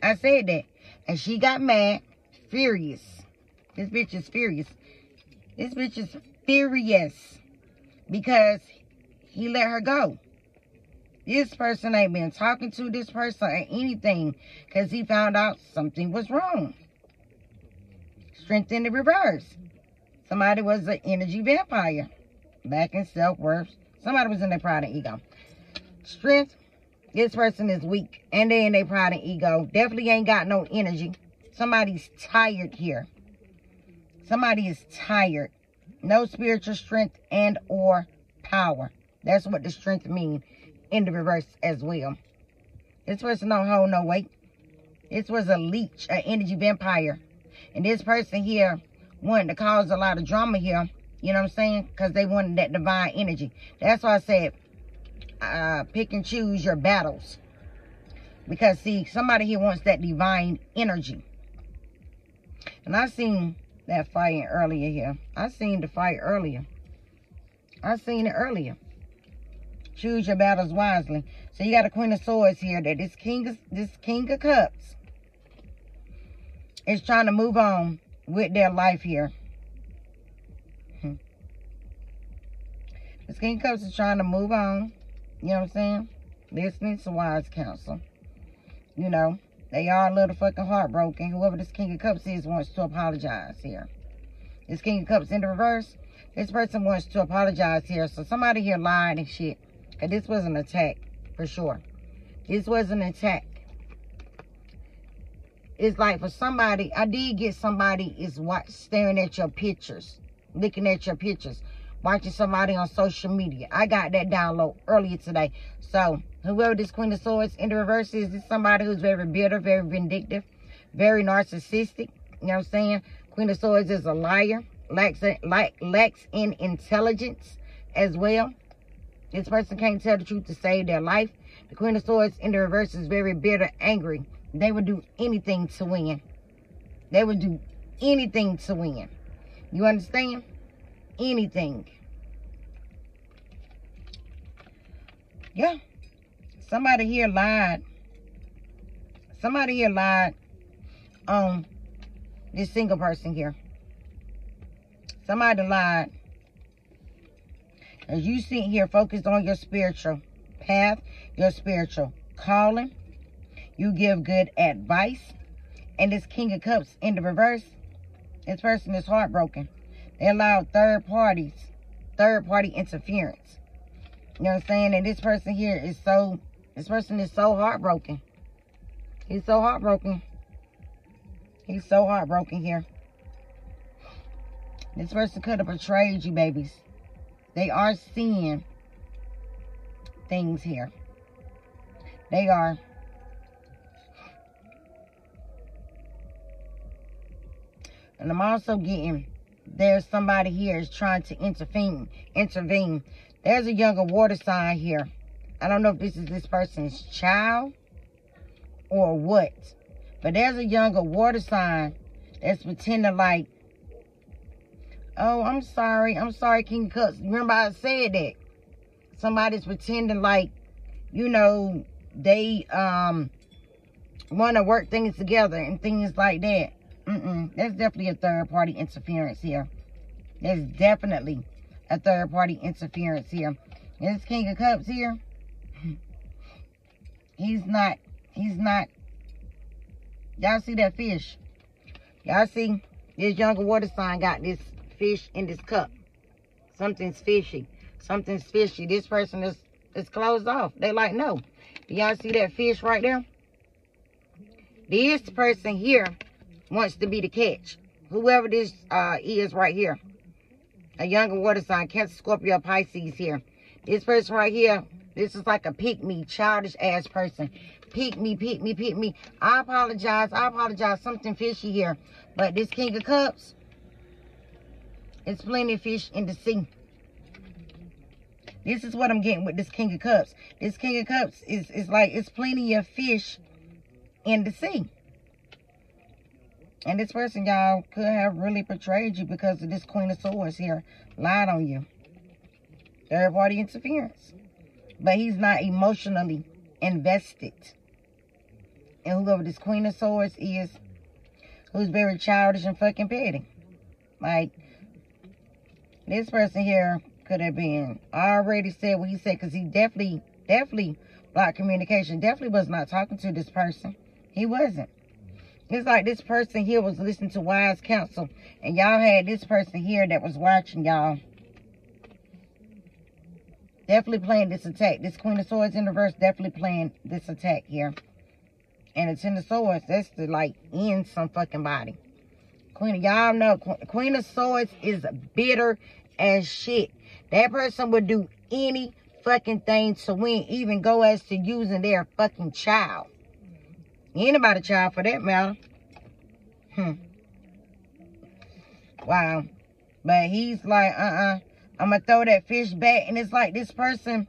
I said that. And she got mad. Furious. This bitch is furious. This bitch is furious because he let her go. This person ain't been talking to this person or anything because he found out something was wrong. Strength in the reverse. Somebody was an energy vampire. Back in self-worth. Somebody was in their pride and ego. Strength. This person is weak. And they in their pride and ego. Definitely ain't got no energy. Somebody's tired here. Somebody is tired. No spiritual strength and or power. That's what the strength mean in the reverse as well. This person don't hold no weight. This was a leech, an energy vampire. And this person here wanted to cause a lot of drama here. You know what I'm saying? Because they wanted that divine energy. That's why I said, uh, pick and choose your battles. Because, see, somebody here wants that divine energy. And I seen that fighting earlier here. I seen the fight earlier. I seen it earlier. Choose your battles wisely. So you got a Queen of Swords here that this King of, this King of Cups is trying to move on with their life here. Hmm. This King of Cups is trying to move on. You know what I'm saying? Listening to wise counsel. You know. They are a little fucking heartbroken. Whoever this King of Cups is wants to apologize here. This King of Cups in the reverse. This person wants to apologize here. So somebody here lied and shit. Cause this was an attack. For sure. This was an attack. It's like for somebody, I did get somebody is watch, staring at your pictures. Looking at your pictures. Watching somebody on social media. I got that download earlier today. So Whoever this Queen of Swords in the reverse is, is somebody who's very bitter, very vindictive, very narcissistic. You know what I'm saying? Queen of Swords is a liar, lacks, like, lacks in intelligence as well. This person can't tell the truth to save their life. The Queen of Swords in the reverse is very bitter, angry, they would do anything to win. They would do anything to win. You understand? Anything. Yeah. Somebody here lied. Somebody here lied on this single person here. Somebody lied. As you sit here focused on your spiritual path, your spiritual calling, you give good advice. And this King of Cups in the reverse, this person is heartbroken. They allowed third parties, third party interference. You know what I'm saying? And this person here is so, this person is so heartbroken. He's so heartbroken. He's so heartbroken here. This person could have betrayed you, babies. They are seeing things here. They are. And I'm also getting there's somebody here is trying to intervene. Intervene. There's a younger water sign here. I don't know if this is this person's child or what. But there's a younger water sign that's pretending like, oh, I'm sorry. I'm sorry, King Cups. Remember I said that. Somebody's pretending like, you know, they um want to work things together and things like that. Mm-mm. There's definitely a third party interference here. There's definitely a third party interference here. This King of Cups here, he's not, he's not, y'all see that fish? Y'all see this younger water sign got this fish in this cup. Something's fishy. Something's fishy. This person is, is closed off. They like, no. Y'all see that fish right there? This person here wants to be the catch. Whoever this uh, is right here. A younger water sign, Cancer, Scorpio, Pisces here. This person right here, this is like a pick me, childish ass person. Pick me, pick me, pick me. I apologize. I apologize. Something fishy here. But this King of Cups, it's plenty of fish in the sea. This is what I'm getting with this King of Cups. This King of Cups is, is like, it's plenty of fish in the sea. And this person, y'all, could have really betrayed you because of this Queen of Swords here. Lied on you. Third party interference. But he's not emotionally invested in whoever this Queen of Swords is. Who's very childish and fucking petty. Like, this person here could have been. I already said what he said because he definitely, definitely blocked communication. Definitely was not talking to this person. He wasn't. It's like this person here was listening to wise counsel. And y'all had this person here that was watching y'all. Definitely playing this attack. This Queen of Swords in reverse definitely playing this attack here. And it's in the Swords. That's to like end some fucking body. Queen of y'all know Queen of Swords is bitter as shit. That person would do any fucking thing to win. Even go as to using their fucking child. Anybody child for that matter. Hmm. Wow. But he's like, uh-uh. I'm going to throw that fish back. And it's like this person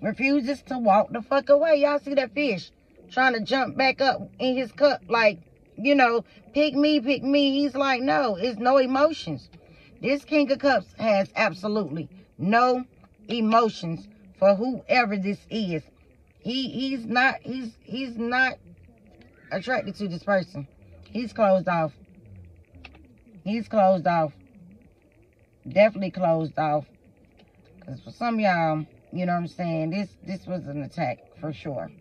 refuses to walk the fuck away. Y'all see that fish trying to jump back up in his cup. Like, you know, pick me, pick me. He's like, no, it's no emotions. This King of Cups has absolutely no emotions for whoever this is. He he's not he's he's not attracted to this person. He's closed off. He's closed off. Definitely closed off. Because for some y'all, you know what I'm saying, this this was an attack for sure.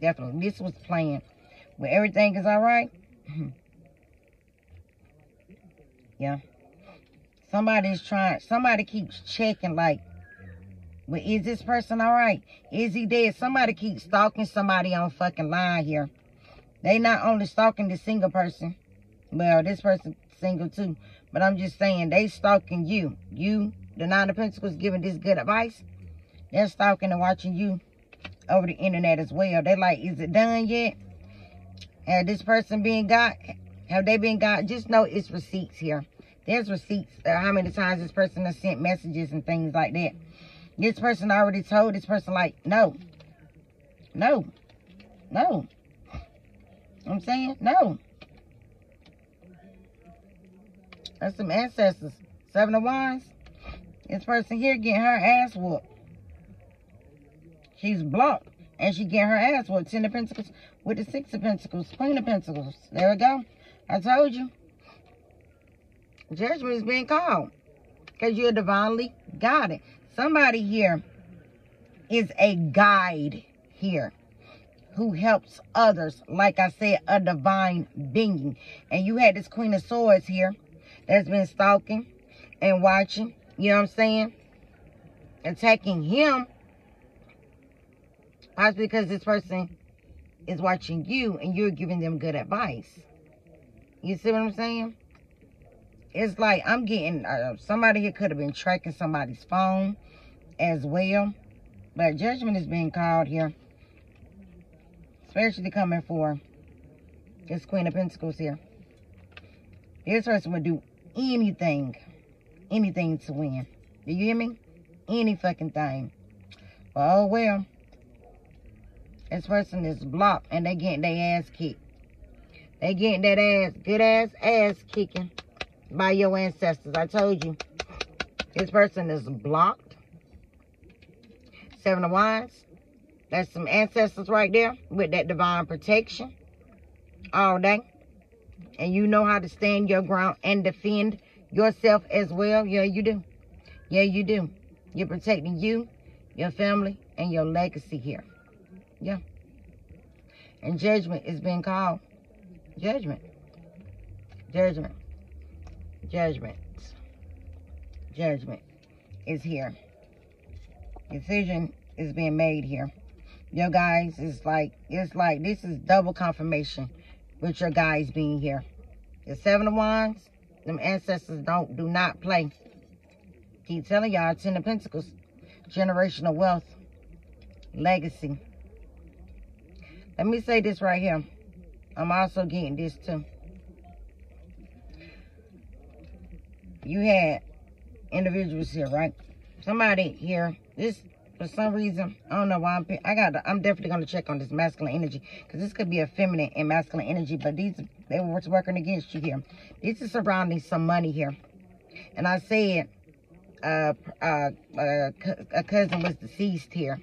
Definitely. This was planned. When everything is alright. yeah. Somebody's trying, somebody keeps checking like, well, is this person alright? Is he dead? Somebody keeps stalking somebody on fucking line here. They not only stalking the single person. Well, this person single too. But I'm just saying, they stalking you. You, the Nine of Pentacles, giving this good advice. They're stalking and watching you over the internet as well. They're like, is it done yet? Have this person been got? Have they been got? Just know it's receipts here. There's receipts. Uh, how many times this person has sent messages and things like that. This person already told this person like, no. No. No. I'm saying? No. That's some ancestors. Seven of Wands. This person here getting her ass whooped. She's blocked. And she getting her ass whooped. Ten of Pentacles with the Six of Pentacles. Queen of Pentacles. There we go. I told you. Judgment is being called. Because you're divinely guided. Somebody here is a guide here who helps others. Like I said, a divine being. And you had this Queen of Swords here that's been stalking and watching. You know what I'm saying? Attacking him. Possibly because this person is watching you and you're giving them good advice. You see what I'm saying? It's like I'm getting, uh, somebody here could have been tracking somebody's phone as well. But judgment is being called here. Especially coming for this Queen of Pentacles here. This person would do anything, anything to win. Do you hear me? Any fucking thing. Well, oh well. This person is blocked and they getting their ass kicked. They getting that ass, good ass ass kicking by your ancestors. I told you. This person is blocked. Seven of Wands. That's some ancestors right there with that divine protection all day. And you know how to stand your ground and defend yourself as well. Yeah, you do. Yeah, you do. You're protecting you, your family, and your legacy here. Yeah. And judgment is being called. Judgment. Judgment. Judgment. Judgment is here. Decision is being made here. Your guys is like, it's like, this is double confirmation with your guys being here. The Seven of Wands, them ancestors don't, do not play. Keep telling y'all, Ten of Pentacles, generational wealth, legacy. Let me say this right here. I'm also getting this too. You had individuals here, right? Somebody here, this for some reason, I don't know why I'm, I got, I'm definitely going to check on this masculine energy because this could be a feminine and masculine energy, but these, they were working against you here. This is surrounding some money here. And I said, uh, uh, uh, a cousin was deceased here.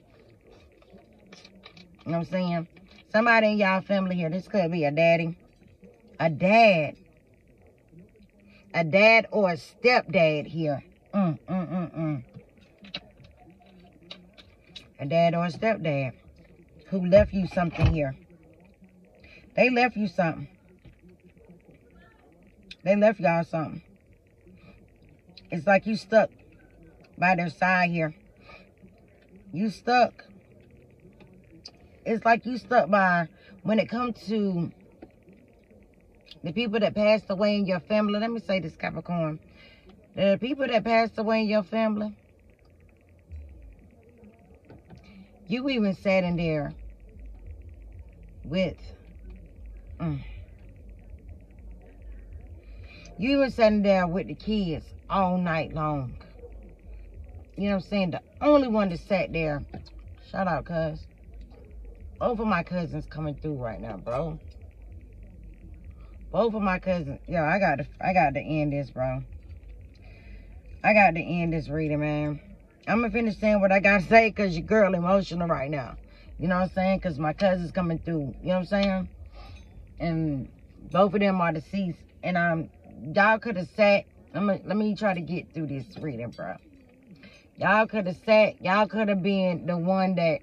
You know what I'm saying? Somebody in y'all family here, this could be a daddy, a dad, a dad or a stepdad here. Mm, mm, mm, mm a dad or a stepdad who left you something here. They left you something. They left y'all something. It's like you stuck by their side here. You stuck. It's like you stuck by when it comes to the people that passed away in your family. Let me say this, Capricorn. The people that passed away in your family You even sat in there with... Mm, you even sat in there with the kids all night long. You know what I'm saying? The only one that sat there. Shout out, cuz. Of my cousins coming through right now, bro. Both of my cousins. Yo, I got to, I got to end this, bro. I got to end this reading, man. I'm gonna finish saying what I gotta say because your girl emotional right now. You know what I'm saying? Because my cousin's coming through. You know what I'm saying? And both of them are deceased. And um, y'all could have sat. Let me, let me try to get through this reading, bro. Y'all could have sat. Y'all could have been the one that,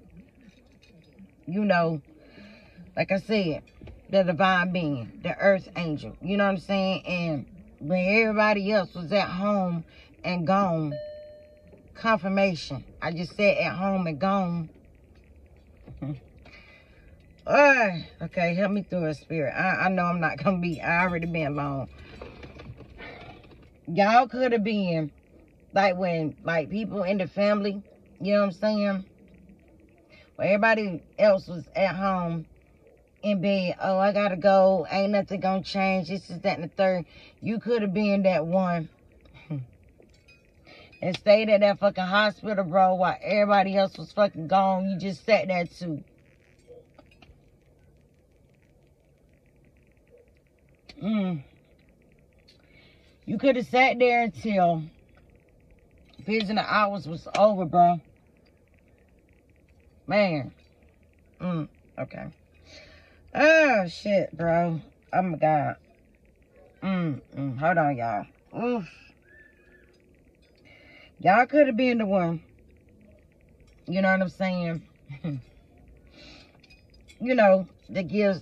you know, like I said, the divine being, the earth angel. You know what I'm saying? And when everybody else was at home and gone, confirmation. I just said at home and gone. Alright. Okay, help me through a spirit. I, I know I'm not going to be, I already been alone. Y'all could have been, like when, like people in the family, you know what I'm saying? When everybody else was at home in bed, oh, I gotta go, ain't nothing gonna change, this is that and the third. You could have been that one and stayed at that fucking hospital, bro, while everybody else was fucking gone. You just sat there too. Mm. You could have sat there until visiting hours was over, bro. Man. Mm. Okay. Oh, shit, bro. Oh, my God. Mm. mm. Hold on, y'all. Oof. Y'all could have been the one. You know what I'm saying? you know, that gives,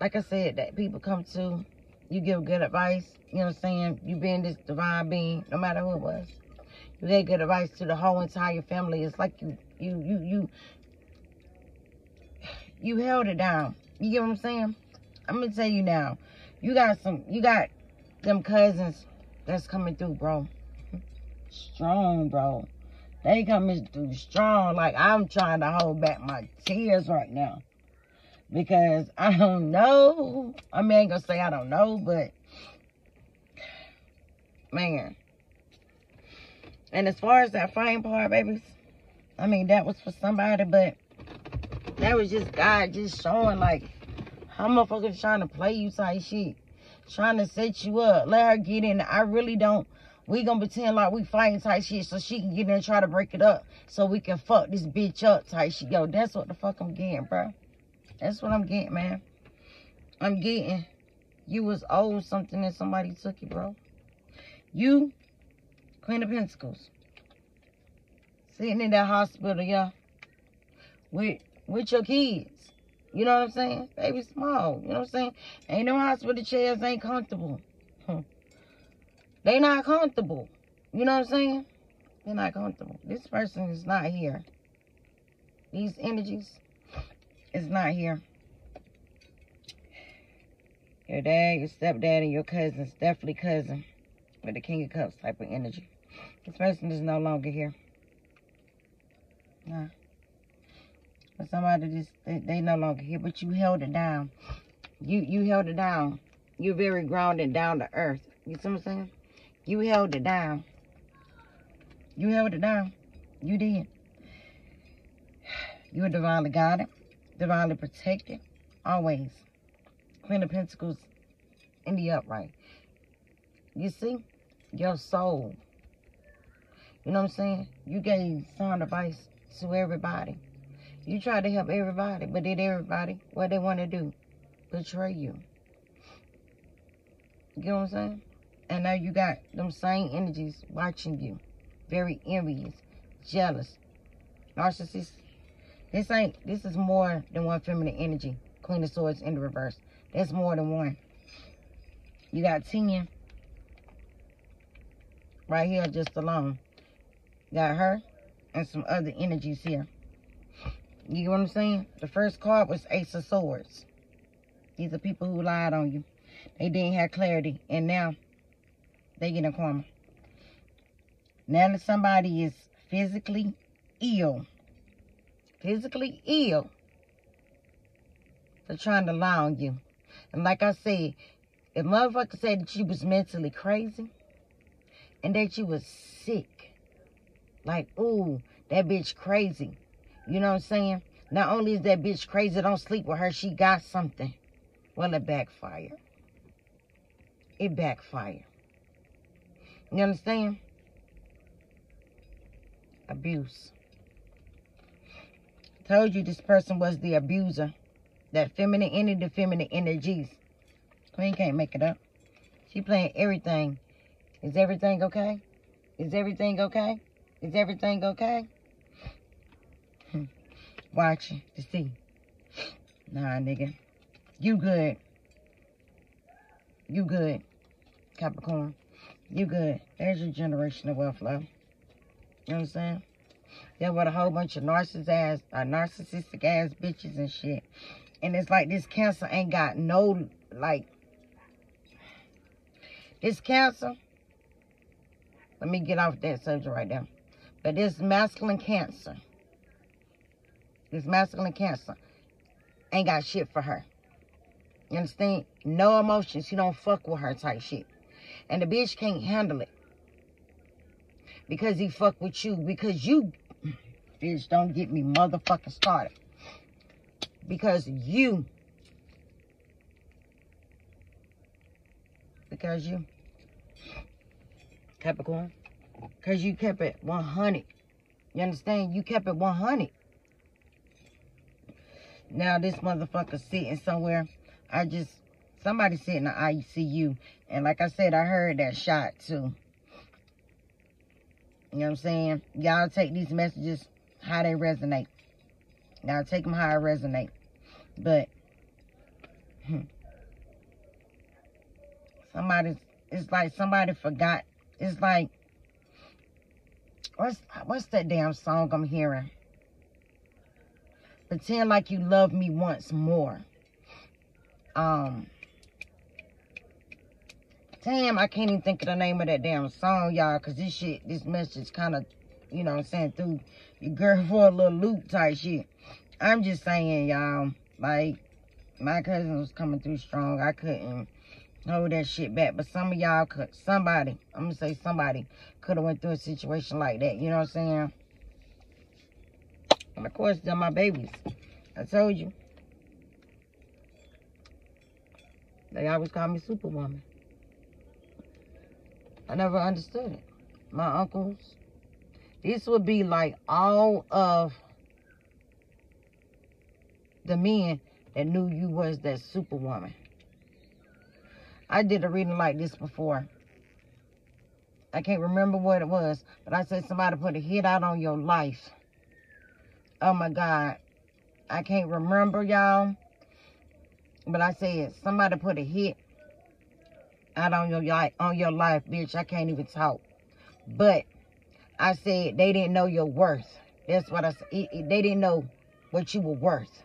like I said, that people come to, you give good advice. You know what I'm saying? You being this divine being, no matter who it was. You gave good advice to the whole entire family. It's like you, you, you, you, you held it down. You get what I'm saying? I'm gonna tell you now. You got some, you got them cousins that's coming through, bro. Strong, bro. They coming through strong. Like I'm trying to hold back my tears right now. Because I don't know. I mean, I ain't gonna say I don't know, but man. And as far as that fighting part, babies, I mean, that was for somebody, but that was just God just showing, like, how motherfuckers trying to play you type shit. Trying to set you up. Let her get in. I really don't we gonna pretend like we fighting type shit so she can get in and try to break it up so we can fuck this bitch up type shit. Yo, that's what the fuck I'm getting, bro. That's what I'm getting, man. I'm getting you was owed something and somebody took it, bro. You, Queen of Pentacles, sitting in that hospital, yeah, with with your kids. You know what I'm saying? Baby small. You know what I'm saying? Ain't no hospital chairs ain't comfortable. They not comfortable. You know what I'm saying? They're not comfortable. This person is not here. These energies is not here. Your dad, your stepdad, and your cousins, definitely cousin, with the King of Cups type of energy. This person is no longer here. Nah. But somebody just, they, they no longer here, but you held it down. You you held it down. You're very grounded down to earth. You see what I'm saying? You held it down. You held it down. You did. You were divinely guided, divinely protected, always. Queen of Pentacles in the upright. You see, your soul. You know what I'm saying? You gave sound advice to everybody. You tried to help everybody, but did everybody what they want to do? Betray you. You know what I'm saying? And now you got them same energies watching you. Very envious, jealous, narcissist. This ain't, this is more than one feminine energy. Queen of Swords in the reverse. That's more than one. You got 10 right here just alone. Got her and some other energies here. You get what I'm saying? The first card was Ace of Swords. These are people who lied on you. They didn't have clarity. And now they get a karma. Now that somebody is physically ill, physically ill, they're trying to lie on you. And like I said, if motherfucker said that you was mentally crazy and that you was sick, like, ooh, that bitch crazy. You know what I'm saying? Not only is that bitch crazy, don't sleep with her, she got something. Well, it backfired. It backfired. You understand? Abuse. Told you this person was the abuser. That feminine energy, the feminine energies. Queen can't make it up. She playing everything. Is everything okay? Is everything okay? Is everything okay? Watching to see. Nah, nigga. You good. You good, Capricorn. You good. There's your generational wealth flow. You know what I'm saying? Yeah, with a whole bunch of narcissistic ass, uh, narcissistic ass bitches and shit. And it's like this cancer ain't got no, like, this cancer, let me get off that subject right there. But this masculine cancer, this masculine cancer ain't got shit for her. You understand? No emotions. He don't fuck with her type shit. And the bitch can't handle it. Because he fuck with you. Because you, bitch, don't get me motherfucking started. Because you Because you, Capricorn, because you kept it 100. You understand? You kept it 100. Now this motherfucker sitting somewhere. I just, somebody sitting in the ICU. And like I said, I heard that shot too. You know what I'm saying? Y'all take these messages how they resonate. Y'all take them how they resonate. But, hmm, somebody, it's like somebody forgot. It's like, what's, what's that damn song I'm hearing? Pretend like you love me once more. Um, damn, I can't even think of the name of that damn song, y'all, because this shit, this message kind of, you know what I'm saying, through your girl for a little loop type shit. I'm just saying, y'all, like, my cousin was coming through strong. I couldn't hold that shit back. But some of y'all could, somebody, I'm going to say somebody, could have went through a situation like that. You know what I'm saying? Of course, they're my babies. I told you. They always call me Superwoman. I never understood it. My uncles. This would be like all of the men that knew you was that superwoman. I did a reading like this before. I can't remember what it was, but I said somebody put a hit out on your life. Oh my God. I can't remember, y'all. But I said somebody put a hit out on your life, on your life, bitch. I can't even talk. But I said they didn't know your worth. That's what I said. They didn't know what you were worth.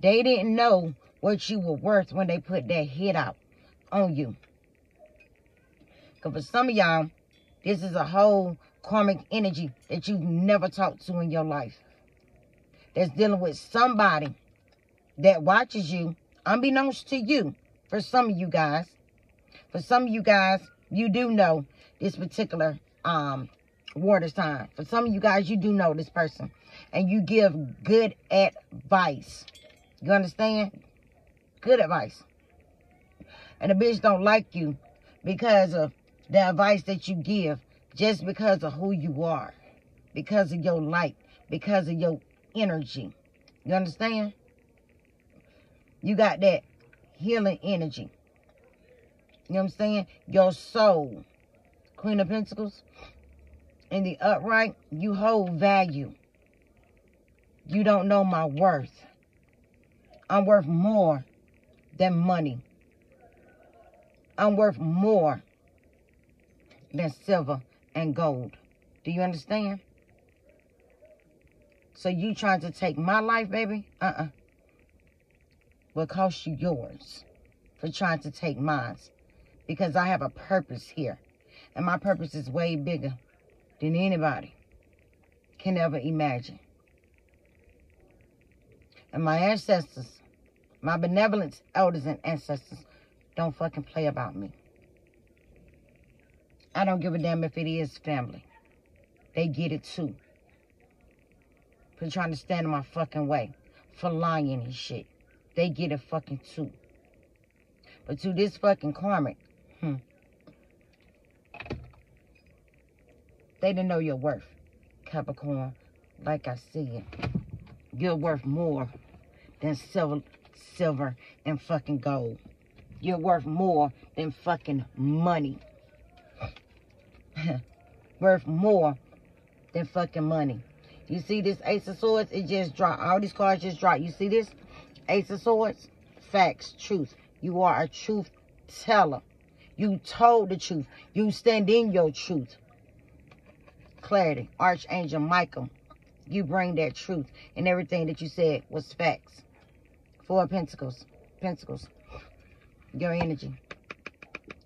They didn't know what you were worth when they put that hit out on you. Because for some of y'all, this is a whole karmic energy that you've never talked to in your life. That's dealing with somebody that watches you, unbeknownst to you, for some of you guys. For some of you guys, you do know this particular um, water sign. For some of you guys, you do know this person. And you give good advice. You understand? Good advice. And the bitch don't like you because of the advice that you give. Just because of who you are. Because of your light. Because of your energy. You understand? You got that healing energy. You know what I'm saying? Your soul. Queen of Pentacles. In the upright, you hold value. You don't know my worth. I'm worth more than money. I'm worth more than silver and gold. Do you understand? So you trying to take my life, baby? Uh-uh. Will cost you yours for trying to take mine because I have a purpose here. And my purpose is way bigger than anybody can ever imagine. And my ancestors, my benevolent elders and ancestors, don't fucking play about me. I don't give a damn if it is family. They get it too. For trying to stand in my fucking way. For lying and shit. They get it fucking too. But to this fucking karmic, Hmm. They didn't know your worth, Capricorn. Like I said, you're worth more than silver, silver and fucking gold. You're worth more than fucking money. worth more than fucking money. You see this Ace of Swords? It just dropped. All these cards just dropped. You see this? Ace of Swords? Facts, truth. You are a truth teller. You told the truth. You stand in your truth. Clarity. Archangel Michael. You bring that truth. And everything that you said was facts. Four Pentacles. Pentacles. Your energy.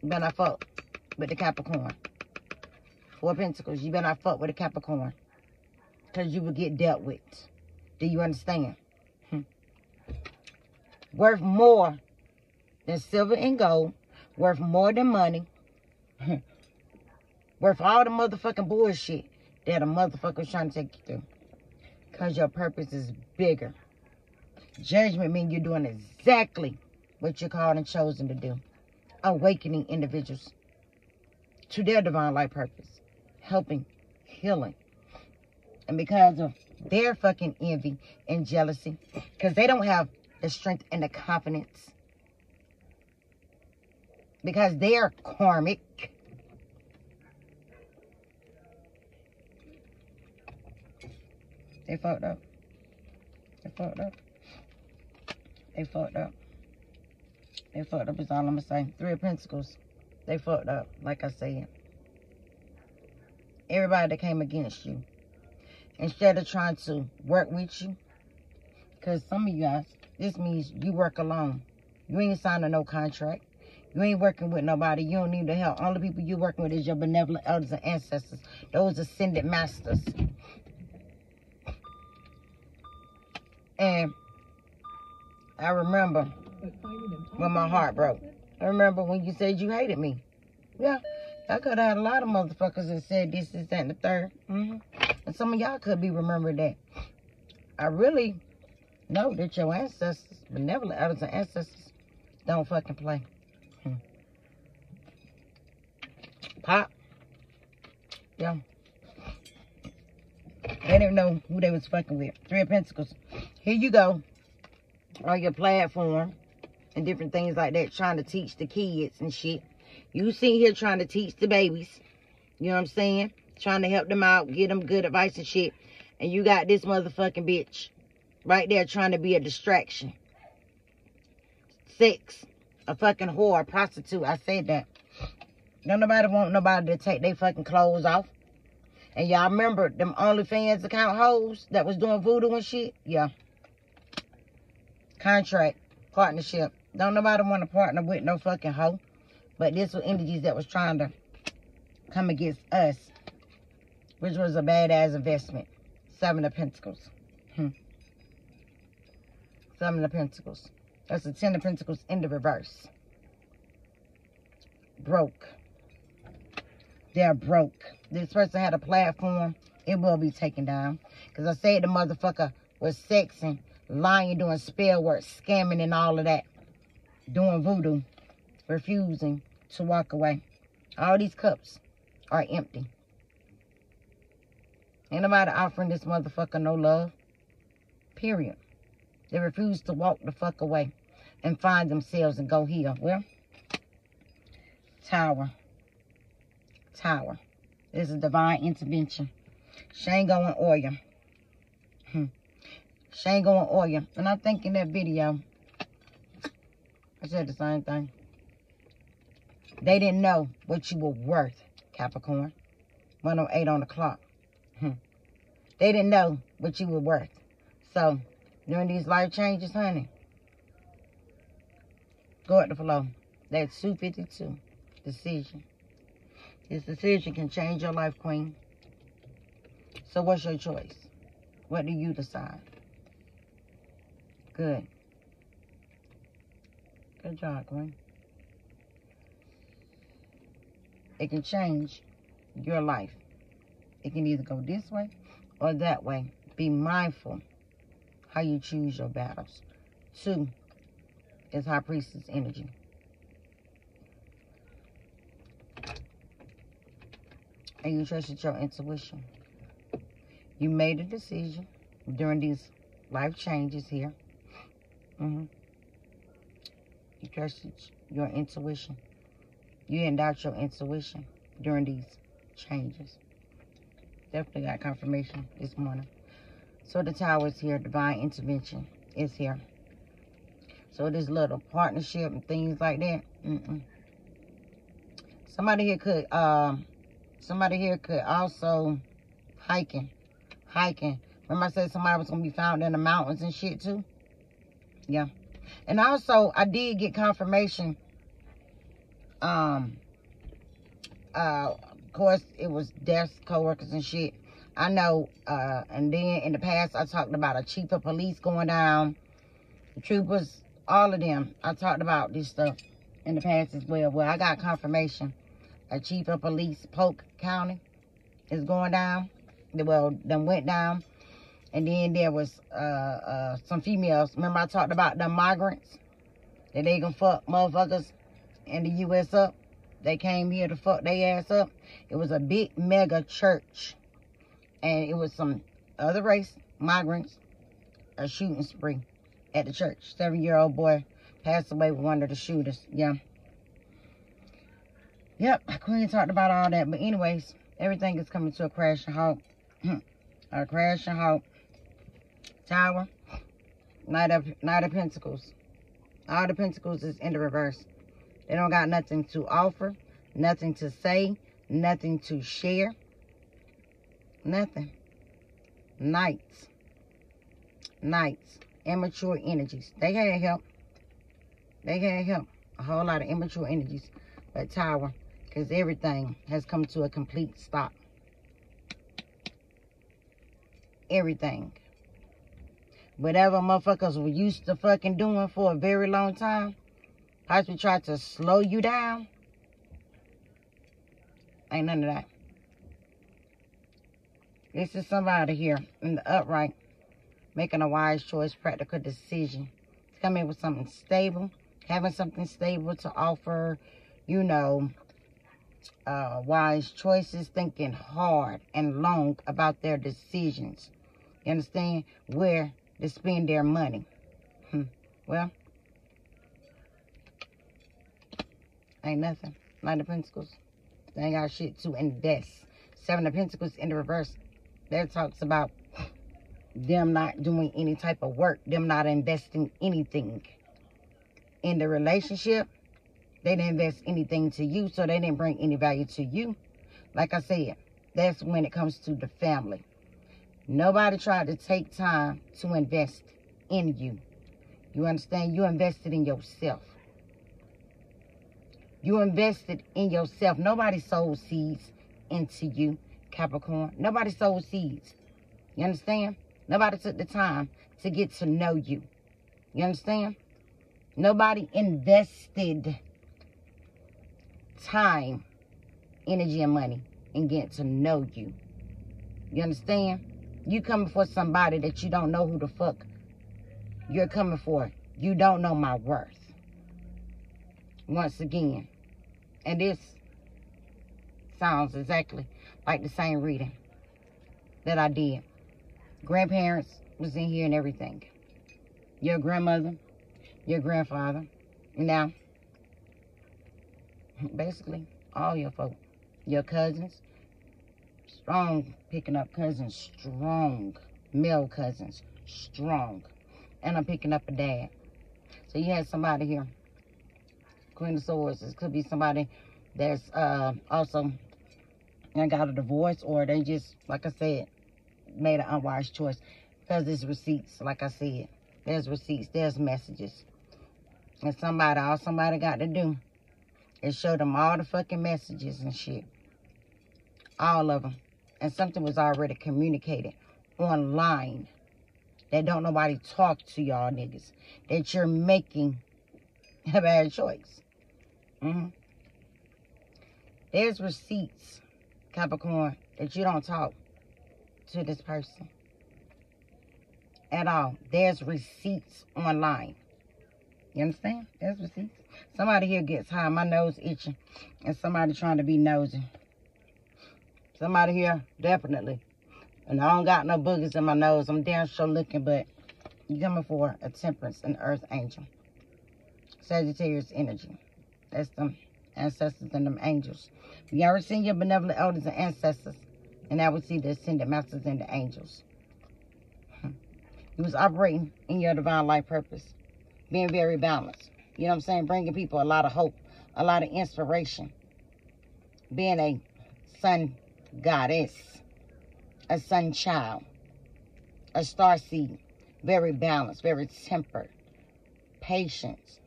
You better not fuck with the Capricorn. Four Pentacles. You better not fuck with a Capricorn. Because you will get dealt with. Do you understand? Hmm. Worth more than silver and gold worth more than money, worth all the motherfucking bullshit that a motherfucker's trying to take you through. Because your purpose is bigger. Judgment means you're doing exactly what you're called and chosen to do. awakening individuals to their divine life purpose, helping, healing. And because of their fucking envy and jealousy, because they don't have the strength and the confidence, because they're karmic. They fucked up. They fucked up. They fucked up. They fucked up is all I'm gonna say. Three of Pentacles. They fucked up, like I said. Everybody that came against you. Instead of trying to work with you. Because some of you guys, this means you work alone. You ain't signing no contract. You ain't working with nobody. You don't need the help. Only people you working with is your benevolent elders and ancestors. Those ascended masters. And I remember when my heart broke. I remember when you said you hated me. Yeah, I could have had a lot of motherfuckers that said this, this, that, and the 3rd mm -hmm. And some of y'all could be remembering that. I really know that your ancestors, benevolent elders and ancestors, don't fucking play. Hmm. Pop. Yeah. They didn't know who they was fucking with. Three of Pentacles. Here you go. On your platform. And different things like that. Trying to teach the kids and shit. You sitting here trying to teach the babies. You know what I'm saying? Trying to help them out. Get them good advice and shit. And you got this motherfucking bitch. Right there trying to be a distraction. Six, A fucking whore. A prostitute. I said that. Don't nobody want nobody to take their fucking clothes off. And y'all remember them OnlyFans account hoes that was doing voodoo and shit? Yeah. Contract. Partnership. Don't nobody want to partner with no fucking hoe. But this was entities that was trying to come against us. Which was a badass investment. Seven of Pentacles. Hmm. Seven of Pentacles. That's the Ten of Pentacles in the reverse. Broke. They're broke. This person had a platform. It will be taken down. Because I said the motherfucker was sexing, lying, doing spell work, scamming and all of that. Doing voodoo. Refusing to walk away. All these cups are empty. Ain't nobody offering this motherfucker no love. Period. They refuse to walk the fuck away and find themselves and go here. Well, tower. Tower. This is divine intervention. Shango and Oya. Hmm. Shango and Oya. And I think in that video, I said the same thing. They didn't know what you were worth, Capricorn. 108 on the clock. Hmm. They didn't know what you were worth. So, during these life changes, honey, go at the flow. That's 252. Decision. This decision can change your life, Queen. So what's your choice? What do you decide? Good. Good job, Queen. It can change your life. It can either go this way or that way. Be mindful how you choose your battles. Two is High Priestess energy. and you trusted your intuition. You made a decision during these life changes here. Mm -hmm. You trusted your intuition. You endowed your intuition during these changes. Definitely got confirmation this morning. So the tower is here. Divine intervention is here. So this little partnership and things like that. Mm -mm. Somebody here could... Um, somebody here could also hiking. Hiking. Remember I said somebody was going to be found in the mountains and shit too? Yeah. And also, I did get confirmation. Um, uh, of course, it was desk co-workers and shit. I know, uh, and then in the past, I talked about a chief of police going down. The troopers, all of them. I talked about this stuff in the past as well. Well, I got confirmation a chief of police, Polk County, is going down. Well, them went down. And then there was uh, uh, some females. Remember I talked about the migrants? That they gonna fuck motherfuckers in the U.S. up. They came here to fuck their ass up. It was a big mega church. And it was some other race, migrants, a shooting spree at the church. Seven-year-old boy passed away with one of the shooters. Yeah. Yep, Queen talked about all that. But anyways, everything is coming to a crash and halt. a crash and halt. Tower. Knight of, Knight of Pentacles. All the Pentacles is in the reverse. They don't got nothing to offer, nothing to say, nothing to share. Nothing. Knights. Knights. Immature energies. They had help. They had help. A whole lot of immature energies. But Tower, because everything has come to a complete stop. Everything. Whatever motherfuckers were used to fucking doing for a very long time, possibly tried to slow you down. Ain't none of that. This is somebody here in the upright making a wise choice, practical decision. Coming with something stable, having something stable to offer, you know, uh, wise choices, thinking hard and long about their decisions. You understand? Where to spend their money. Hmm. Well, ain't nothing. Nine of Pentacles. They ain't got shit to invest. Seven of Pentacles in the reverse. That talks about them not doing any type of work. Them not investing anything in the relationship. They didn't invest anything to you, so they didn't bring any value to you. Like I said, that's when it comes to the family. Nobody tried to take time to invest in you. You understand? You invested in yourself. You invested in yourself. Nobody sowed seeds into you, Capricorn. Nobody sowed seeds. You understand? Nobody took the time to get to know you. You understand? Nobody invested time, energy, and money in getting to know you. You understand? You coming for somebody that you don't know who the fuck you're coming for. You don't know my worth. Once again. And this sounds exactly like the same reading that I did. Grandparents was in here and everything. Your grandmother, your grandfather. Now, basically, all your folk. Your cousins, strong picking up cousins, strong male cousins, strong. And I'm picking up a dad. So you had somebody here. Queen of Swords. This could be somebody that's uh, also got a divorce or they just, like I said, made an unwise choice. Because there's receipts, like I said. There's receipts, there's messages. And somebody, all somebody got to do is show them all the fucking messages and shit. All of them and something was already communicated online that don't nobody talk to y'all niggas that you're making a bad choice. Mm -hmm. There's receipts, Capricorn, that you don't talk to this person at all. There's receipts online. You understand? There's receipts. Somebody here gets high, my nose itching, and somebody trying to be nosy. Somebody here, definitely. And I don't got no boogers in my nose. I'm damn sure looking, but you coming for a temperance and earth angel. Sagittarius energy. That's them ancestors and them angels. We already seen your benevolent elders and ancestors. And now we see the ascended masters and the angels. Hmm. You was operating in your divine life purpose. Being very balanced. You know what I'm saying? Bringing people a lot of hope. A lot of inspiration. Being a sun goddess, a sun child, a star seed, very balanced, very tempered, patience,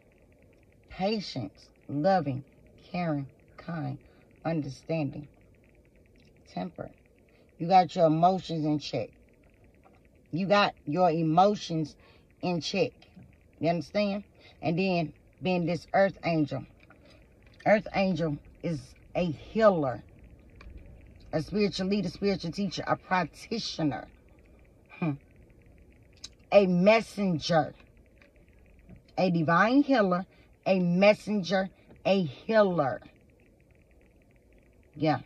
patience, loving, caring, kind, understanding, tempered. You got your emotions in check. You got your emotions in check. You understand? And then being this earth angel. Earth angel is a healer a spiritual leader, spiritual teacher, a practitioner, hmm. a messenger, a divine healer, a messenger, a healer. Yeah.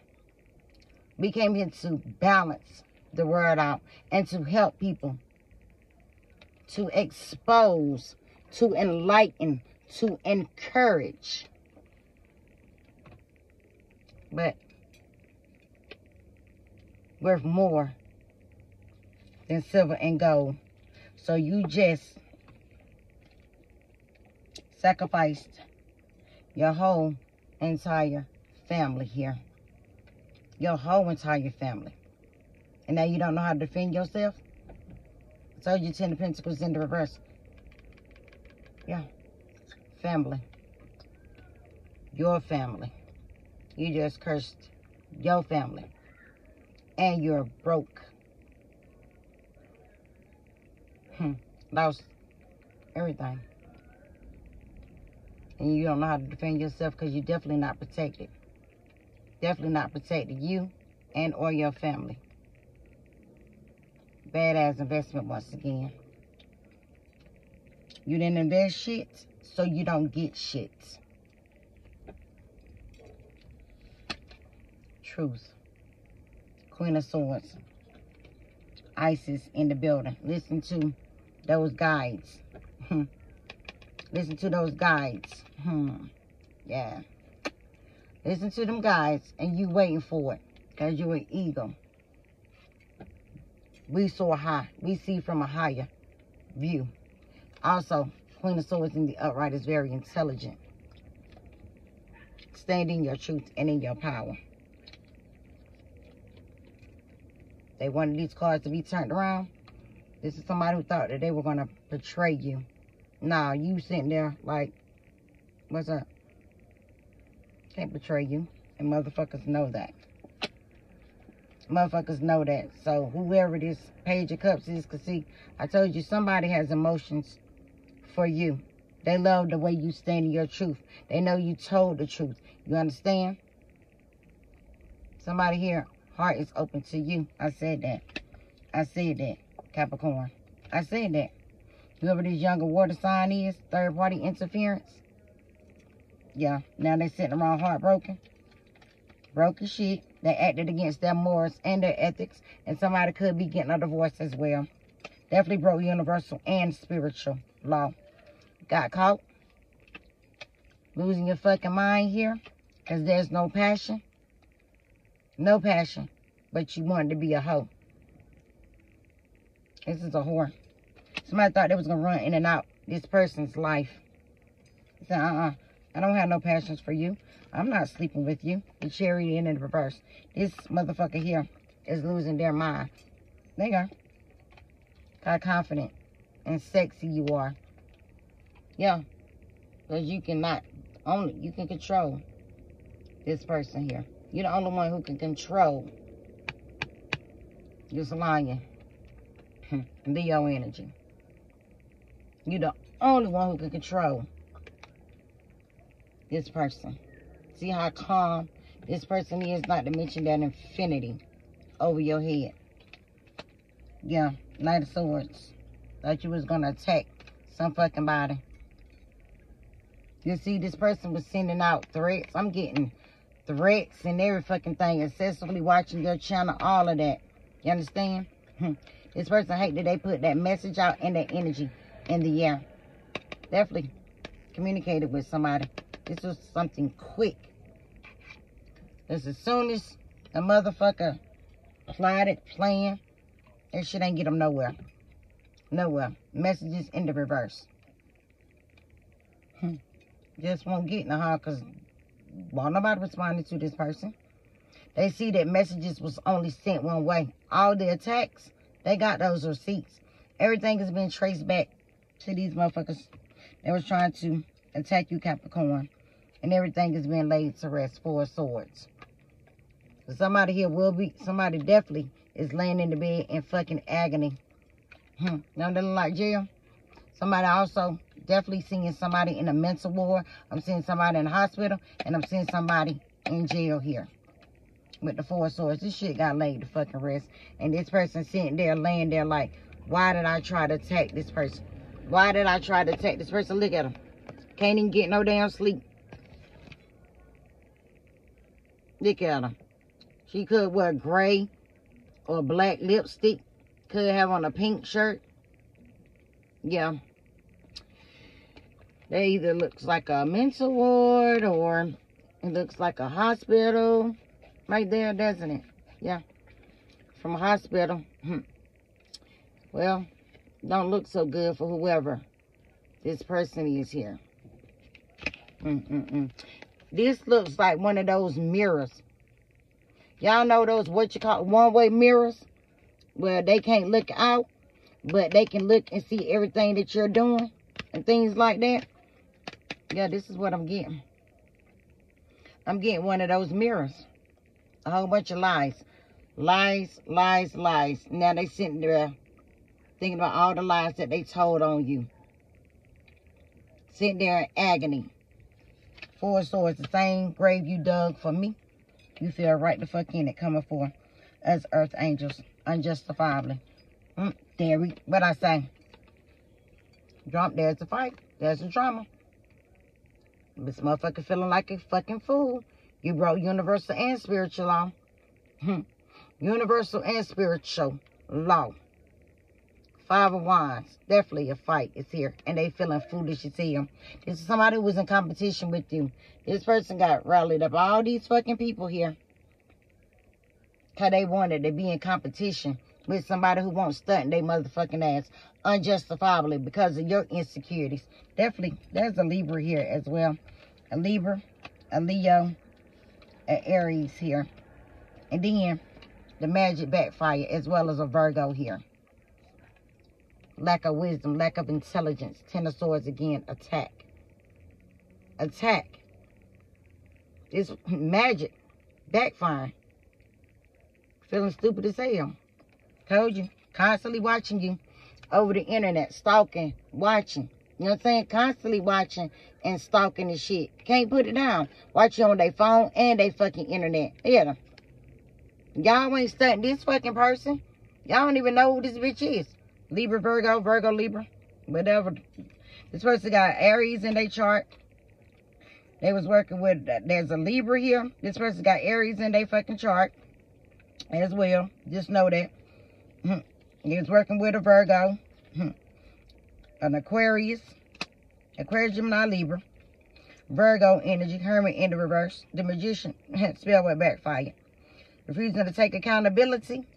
We came here to balance the word out and to help people, to expose, to enlighten, to encourage. But worth more than silver and gold. So you just sacrificed your whole entire family here. Your whole entire family. And now you don't know how to defend yourself? Told you Ten of Pentacles in the reverse. Yeah. Family. Your family. You just cursed your family. And you're broke. Hmm. Lost everything. And you don't know how to defend yourself because you're definitely not protected. Definitely not protected. You and or your family. Badass investment once again. You didn't invest shit, so you don't get shit. Truth. Queen of Swords. Isis in the building. Listen to those guides. Listen to those guides. Hmm. Yeah. Listen to them guides and you waiting for it. Because you're an eagle. We soar high. We see from a higher view. Also, Queen of Swords in the upright is very intelligent. Stand in your truth and in your power. They wanted these cards to be turned around. This is somebody who thought that they were going to betray you. Nah, you sitting there like, what's up? Can't betray you. And motherfuckers know that. Motherfuckers know that. So whoever this page of cups is, cause see, I told you somebody has emotions for you. They love the way you stand in your truth. They know you told the truth. You understand? Somebody here, heart is open to you. I said that. I said that, Capricorn. I said that. Whoever this younger water sign is, third party interference. Yeah, now they sitting around heartbroken. Broken shit. They acted against their morals and their ethics. And somebody could be getting a divorce as well. Definitely broke universal and spiritual law. Got caught. Losing your fucking mind here. Because there's no passion. No passion. But you wanted to be a hoe. This is a whore. Somebody thought they was going to run in and out this person's life. said, uh-uh. I don't have no passions for you. I'm not sleeping with you. The cherry in the reverse. This motherfucker here is losing their mind. You go. How confident and sexy you are. Yeah. Because you cannot only you can control this person here. You're the only one who can control this lion. Leo energy. You're the only one who can control this person. See how calm this person is, not to mention that infinity over your head. Yeah, Knight of Swords. Thought you was going to attack some fucking body. You see, this person was sending out threats. I'm getting threats and every fucking thing. Excessively watching your channel, all of that. You understand? this person hate that they put that message out and that energy in the air. Definitely communicated with somebody. This was something quick. Because as soon as the motherfucker plotted, plan, that shit ain't get them nowhere. Nowhere. Messages in the reverse. Hmm. Just won't get in the heart because well, nobody responded to this person. They see that messages was only sent one way. All the attacks, they got those receipts. Everything has been traced back to these motherfuckers that was trying to attack you, Capricorn. And everything is being laid to rest. Four swords. So somebody here will be, somebody definitely is laying in the bed in fucking agony. Hmm. Look like jail. Somebody also definitely seeing somebody in a mental ward. I'm seeing somebody in the hospital. And I'm seeing somebody in jail here. With the four swords. This shit got laid to fucking rest. And this person sitting there laying there like, why did I try to attack this person? Why did I try to attack this person? Look at him. Can't even get no damn sleep. Look at her. She could wear gray or black lipstick. Could have on a pink shirt. Yeah. They either looks like a mental ward or it looks like a hospital. Right there, doesn't it? Yeah. From a hospital. Hmm. well, don't look so good for whoever this person is here. Mm -mm -mm. This looks like one of those mirrors. Y'all know those, what you call one-way mirrors? Where they can't look out, but they can look and see everything that you're doing and things like that. Yeah, this is what I'm getting. I'm getting one of those mirrors. A whole bunch of lies. Lies, lies, lies. Now they sitting there thinking about all the lies that they told on you. Sitting there in agony. Four swords, the same grave you dug for me. You feel right the fuck in it coming for us earth angels unjustifiably. Mm, there we, what I say. Drop, there's a fight. There's a drama. This motherfucker feeling like a fucking fool. You broke universal and spiritual law. Hmm. universal and spiritual law. Five of Wands. Definitely a fight is here. And they feeling foolish as hell. This is somebody who was in competition with you. This person got rallied up. All these fucking people here. Because they wanted to be in competition with somebody who won't stunt their motherfucking ass unjustifiably because of your insecurities. Definitely, there's a Libra here as well. A Libra, a Leo, an Aries here. And then the magic backfire as well as a Virgo here lack of wisdom, lack of intelligence. Ten of swords again, attack. Attack. It's magic. Backfiring. Feeling stupid as hell. Told you. Constantly watching you over the internet. Stalking. Watching. You know what I'm saying? Constantly watching and stalking and shit. Can't put it down. Watch you on their phone and their fucking internet. Yeah. Y'all ain't studying this fucking person. Y'all don't even know who this bitch is. Libra, Virgo, Virgo, Libra, whatever. This person got Aries in their chart. They was working with, there's a Libra here. This person got Aries in their fucking chart as well. Just know that. He was working with a Virgo. An Aquarius. Aquarius, Gemini, Libra. Virgo energy, Hermit in the reverse. The Magician, spell with backfire. Refusing to take accountability.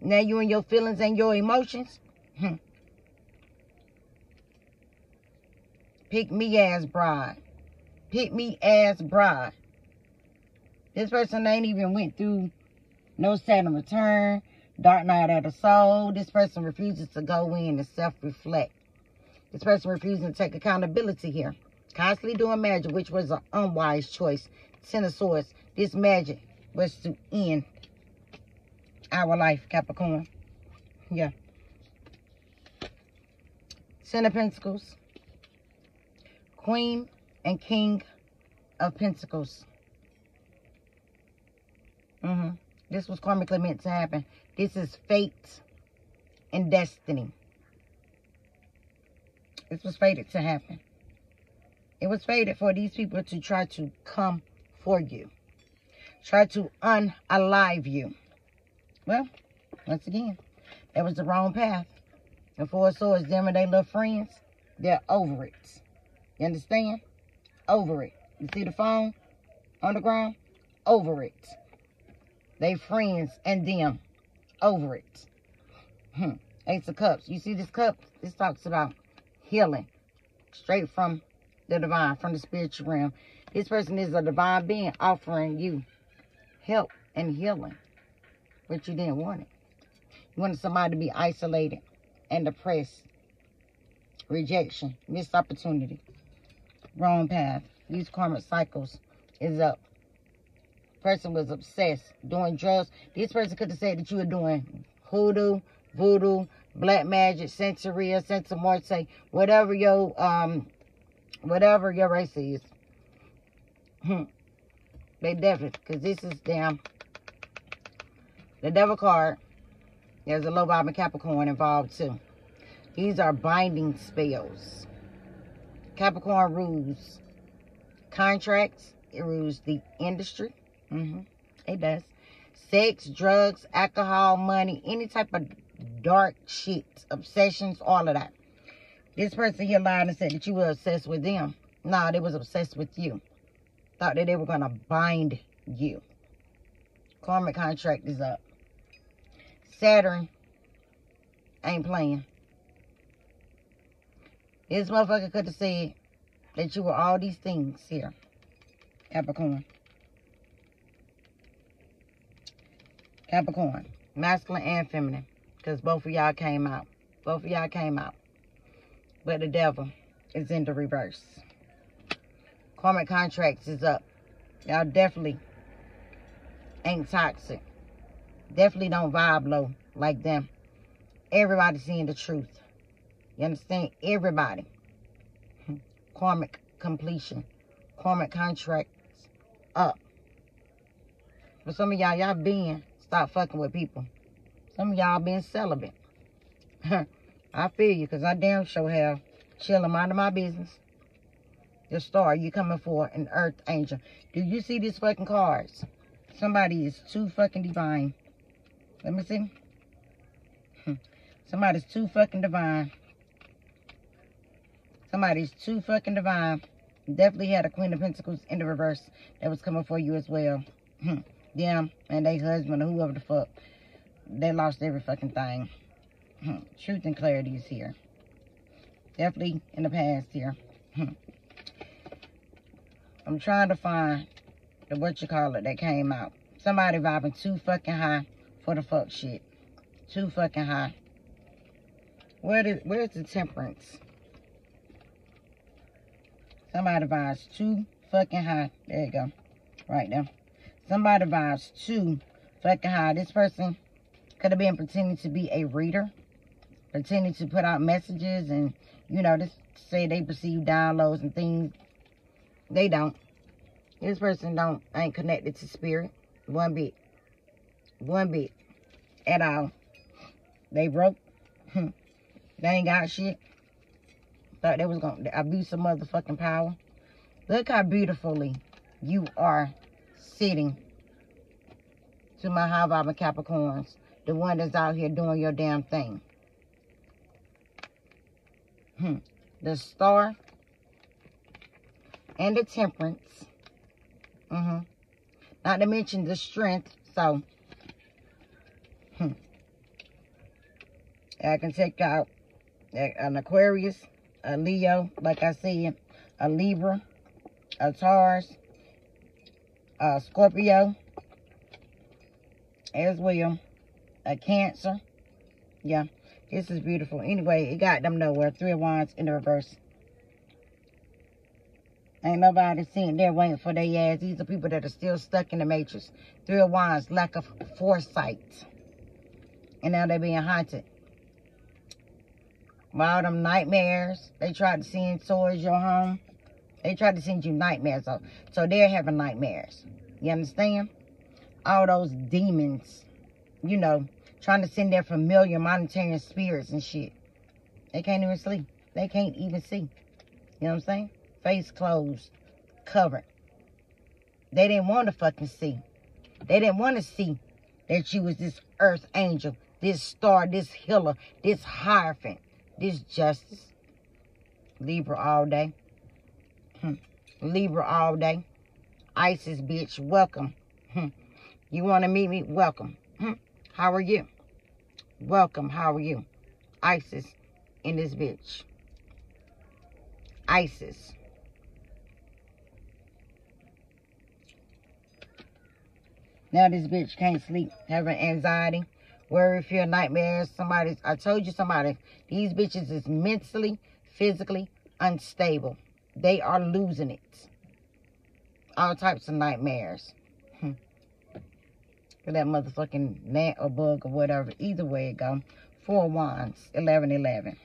Now you and your feelings and your emotions. Hmm. Pick me as bride. Pick me as bride. This person ain't even went through no Saturn return, dark night of the soul. This person refuses to go in and self-reflect. This person refuses to take accountability here. Constantly doing magic, which was an unwise choice. Ten of Swords. This magic was to end our life, Capricorn. Yeah. Ten of Pentacles, Queen and King of Pentacles. Mm -hmm. This was karmically meant to happen. This is fate and destiny. This was fated to happen. It was fated for these people to try to come for you. Try to unalive you. Well, once again, that was the wrong path. And Four Swords, them and they little friends, they're over it. You understand? Over it. You see the phone on the ground? Over it. They friends and them over it. Hmm. Ace of Cups. You see this cup? This talks about healing. Straight from the divine, from the spiritual realm. This person is a divine being offering you help and healing. But you didn't want it. You wanted somebody to be isolated and depressed. Rejection, missed opportunity, wrong path. These karmic cycles is up. Person was obsessed, doing drugs. This person could have said that you were doing hoodoo, voodoo, black magic, Santeria, Santa Morte, whatever your um, whatever your race is. Hmm. They definitely, because this is damn the devil card. There's a low vibing Capricorn involved too. These are binding spells. Capricorn rules contracts. It rules the industry. Mm -hmm. It does. Sex, drugs, alcohol, money, any type of dark shit, obsessions, all of that. This person here lied and said that you were obsessed with them. Nah, they was obsessed with you. Thought that they were going to bind you. Karmic contract is up. Saturn ain't playing. This motherfucker could have said that you were all these things here. Capricorn. Capricorn. Masculine and feminine. Because both of y'all came out. Both of y'all came out. But the devil is in the reverse. Karmic contracts is up. Y'all definitely ain't toxic. Definitely don't vibe low like them. Everybody seeing the truth. You understand? Everybody. Karmic completion. Karmic contracts up. For some of y'all, y'all been stop fucking with people. Some of y'all been celibate. I feel you, because I damn sure have. Chill, I'm of my business. The star, you coming for an earth angel. Do you see these fucking cards? Somebody is too fucking divine. Let me see. Hmm. Somebody's too fucking divine. Somebody's too fucking divine. Definitely had a Queen of Pentacles in the reverse that was coming for you as well. Them and their husband or whoever the fuck. They lost every fucking thing. Hmm. Truth and clarity is here. Definitely in the past here. Hmm. I'm trying to find the what you call it that came out. Somebody vibing too fucking high for the fuck shit. Too fucking high. Where is, where's the temperance? Somebody vibes too fucking high. There you go. Right there. Somebody vibes too fucking high. This person could have been pretending to be a reader. Pretending to put out messages and, you know, just say they perceive downloads and things. They don't. This person don't ain't connected to spirit. One bit. One bit. At all. They broke. they ain't got shit. Thought they was gonna abuse some motherfucking power. Look how beautifully you are sitting to my high vibing Capricorns. The one that's out here doing your damn thing. Hmm. The star and the temperance. Mm-hmm. Not to mention the strength. So, hmm. I can take out an Aquarius, a Leo, like I said, a Libra, a Taurus, a Scorpio, as well, a Cancer. Yeah, this is beautiful. Anyway, it got them nowhere. Three of Wands in the reverse. Ain't nobody sitting there waiting for their ass. These are people that are still stuck in the matrix. Three of Wands, lack of foresight. And now they're being haunted. By all them nightmares they tried to send towards your home. They tried to send you nightmares. So, so they're having nightmares. You understand? All those demons, you know, trying to send their familiar monetary spirits and shit. They can't even sleep. They can't even see. You know what I'm saying? face closed, covered. They didn't want to fucking see. They didn't want to see that you was this earth angel, this star, this healer, this hierophant, this justice. Libra all day. Hmm. Libra all day. Isis, bitch, welcome. Hmm. You want to meet me? Welcome. Hmm. How are you? Welcome. How are you? Isis in this bitch. Isis. Now this bitch can't sleep, having anxiety, worry, fear, nightmares. Somebody, I told you somebody, these bitches is mentally, physically unstable. They are losing it. All types of nightmares. Hmm. For that motherfucking gnat or bug or whatever. Either way it go. Four wands, 11, 11.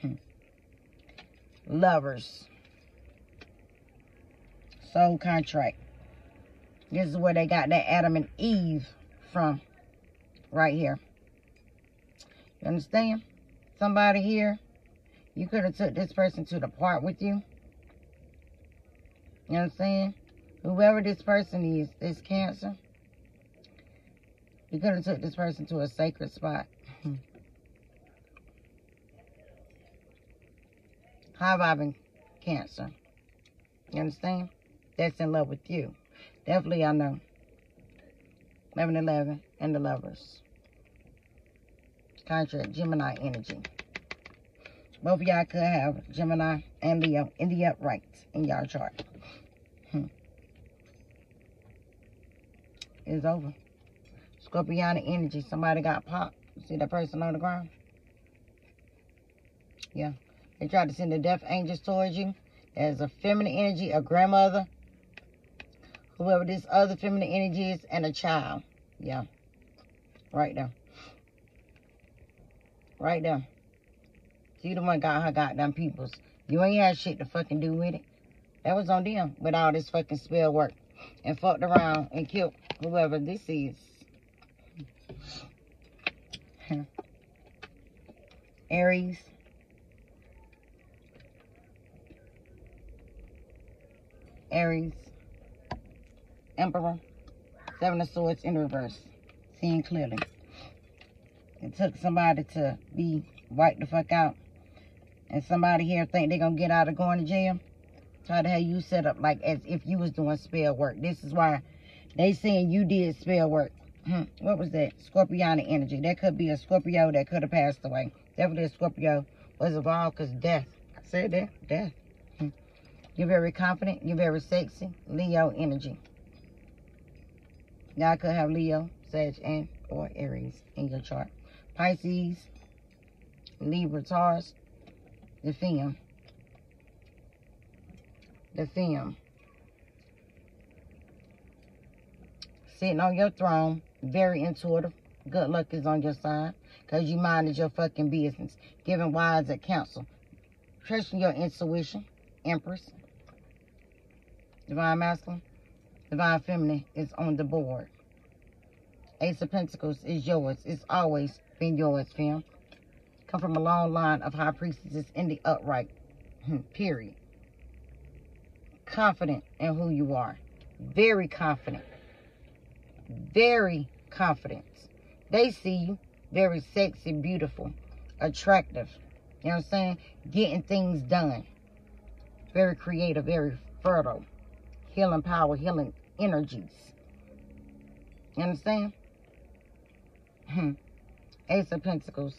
Hmm. Lovers. Soul contract. This is where they got that Adam and Eve from. Right here. You understand? Somebody here, you could have took this person to the park with you. You know what I'm saying? Whoever this person is, is Cancer. You could have took this person to a sacred spot. High vibing Cancer. You understand? That's in love with you. Definitely, I know. 11 11 and the lovers. Contract Gemini energy. Both of y'all could have Gemini and Leo in the upright in y'all chart. Hmm. It's over. Scorpionic energy. Somebody got popped. See that person on the ground? Yeah. They tried to send the death angels towards you. There's a feminine energy, a grandmother, whoever this other feminine energy is, and a child. Yeah. Right there. Right there. She the one got her goddamn peoples. You ain't had shit to fucking do with it. That was on them with all this fucking spell work. And fucked around and killed whoever this is. Aries. Aries. Emperor. Seven of Swords in reverse. Seeing clearly. It took somebody to be wiped the fuck out. And somebody here think they're going to get out of going to jail. Try to have you set up like as if you was doing spell work. This is why they saying you did spell work. Hmm. What was that? Scorpionic energy. That could be a Scorpio that could have passed away. Definitely a Scorpio was involved because death. I said that. Death. Hmm. You're very confident. You're very sexy. Leo energy. Y'all could have Leo, Sag, and or Aries in your chart. Pisces, Libra, Taurus, the Fem. The Fem. Sitting on your throne, very intuitive. Good luck is on your side because you minded your fucking business. Giving wise counsel. Trusting your intuition. Empress. Divine Masculine. Divine Feminine is on the board. Ace of Pentacles is yours. It's always been yours, fam. Come from a long line of high priestesses in the upright. Hmm, period. Confident in who you are. Very confident. Very confident. They see you very sexy, beautiful, attractive. You know what I'm saying? Getting things done. Very creative, very fertile. Healing power, healing energies. You understand? Hmm. Ace of Pentacles.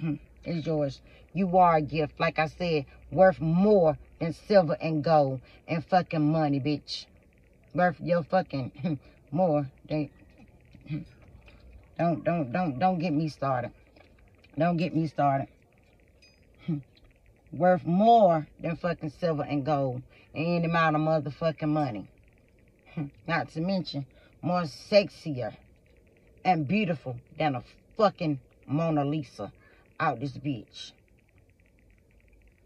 Hmm. Is yours. You are a gift. Like I said, worth more than silver and gold and fucking money, bitch. Worth your fucking hmm, more than. Hmm. Don't don't don't don't get me started. Don't get me started. Worth more than fucking silver and gold and any amount of motherfucking money. Not to mention more sexier and beautiful than a fucking Mona Lisa out this bitch.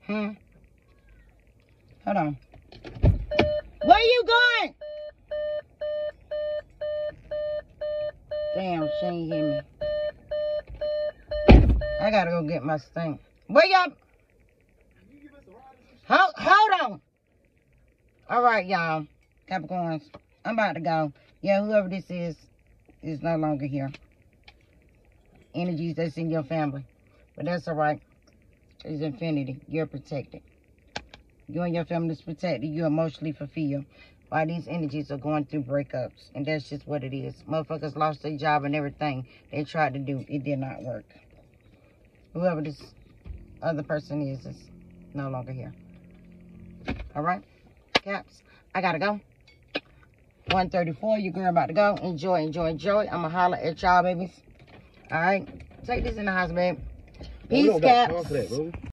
Hmm? Hold on. Where you going? Damn, she ain't hear me. I gotta go get my stink. Where y'all? Hold, hold on. All right, y'all. Capricorns. I'm about to go. Yeah, whoever this is, is no longer here. Energies that's in your family. But that's all right. It's infinity. You're protected. You and your family is protected. You're emotionally fulfilled. Why these energies are going through breakups. And that's just what it is. Motherfuckers lost their job and everything they tried to do. It did not work. Whoever this other person is, is no longer here. All right? Caps, I gotta go. 134, your girl about to go. Enjoy, enjoy, enjoy. I'ma holler at y'all, babies. All right? Take this in the house, babe. Peace, Caps.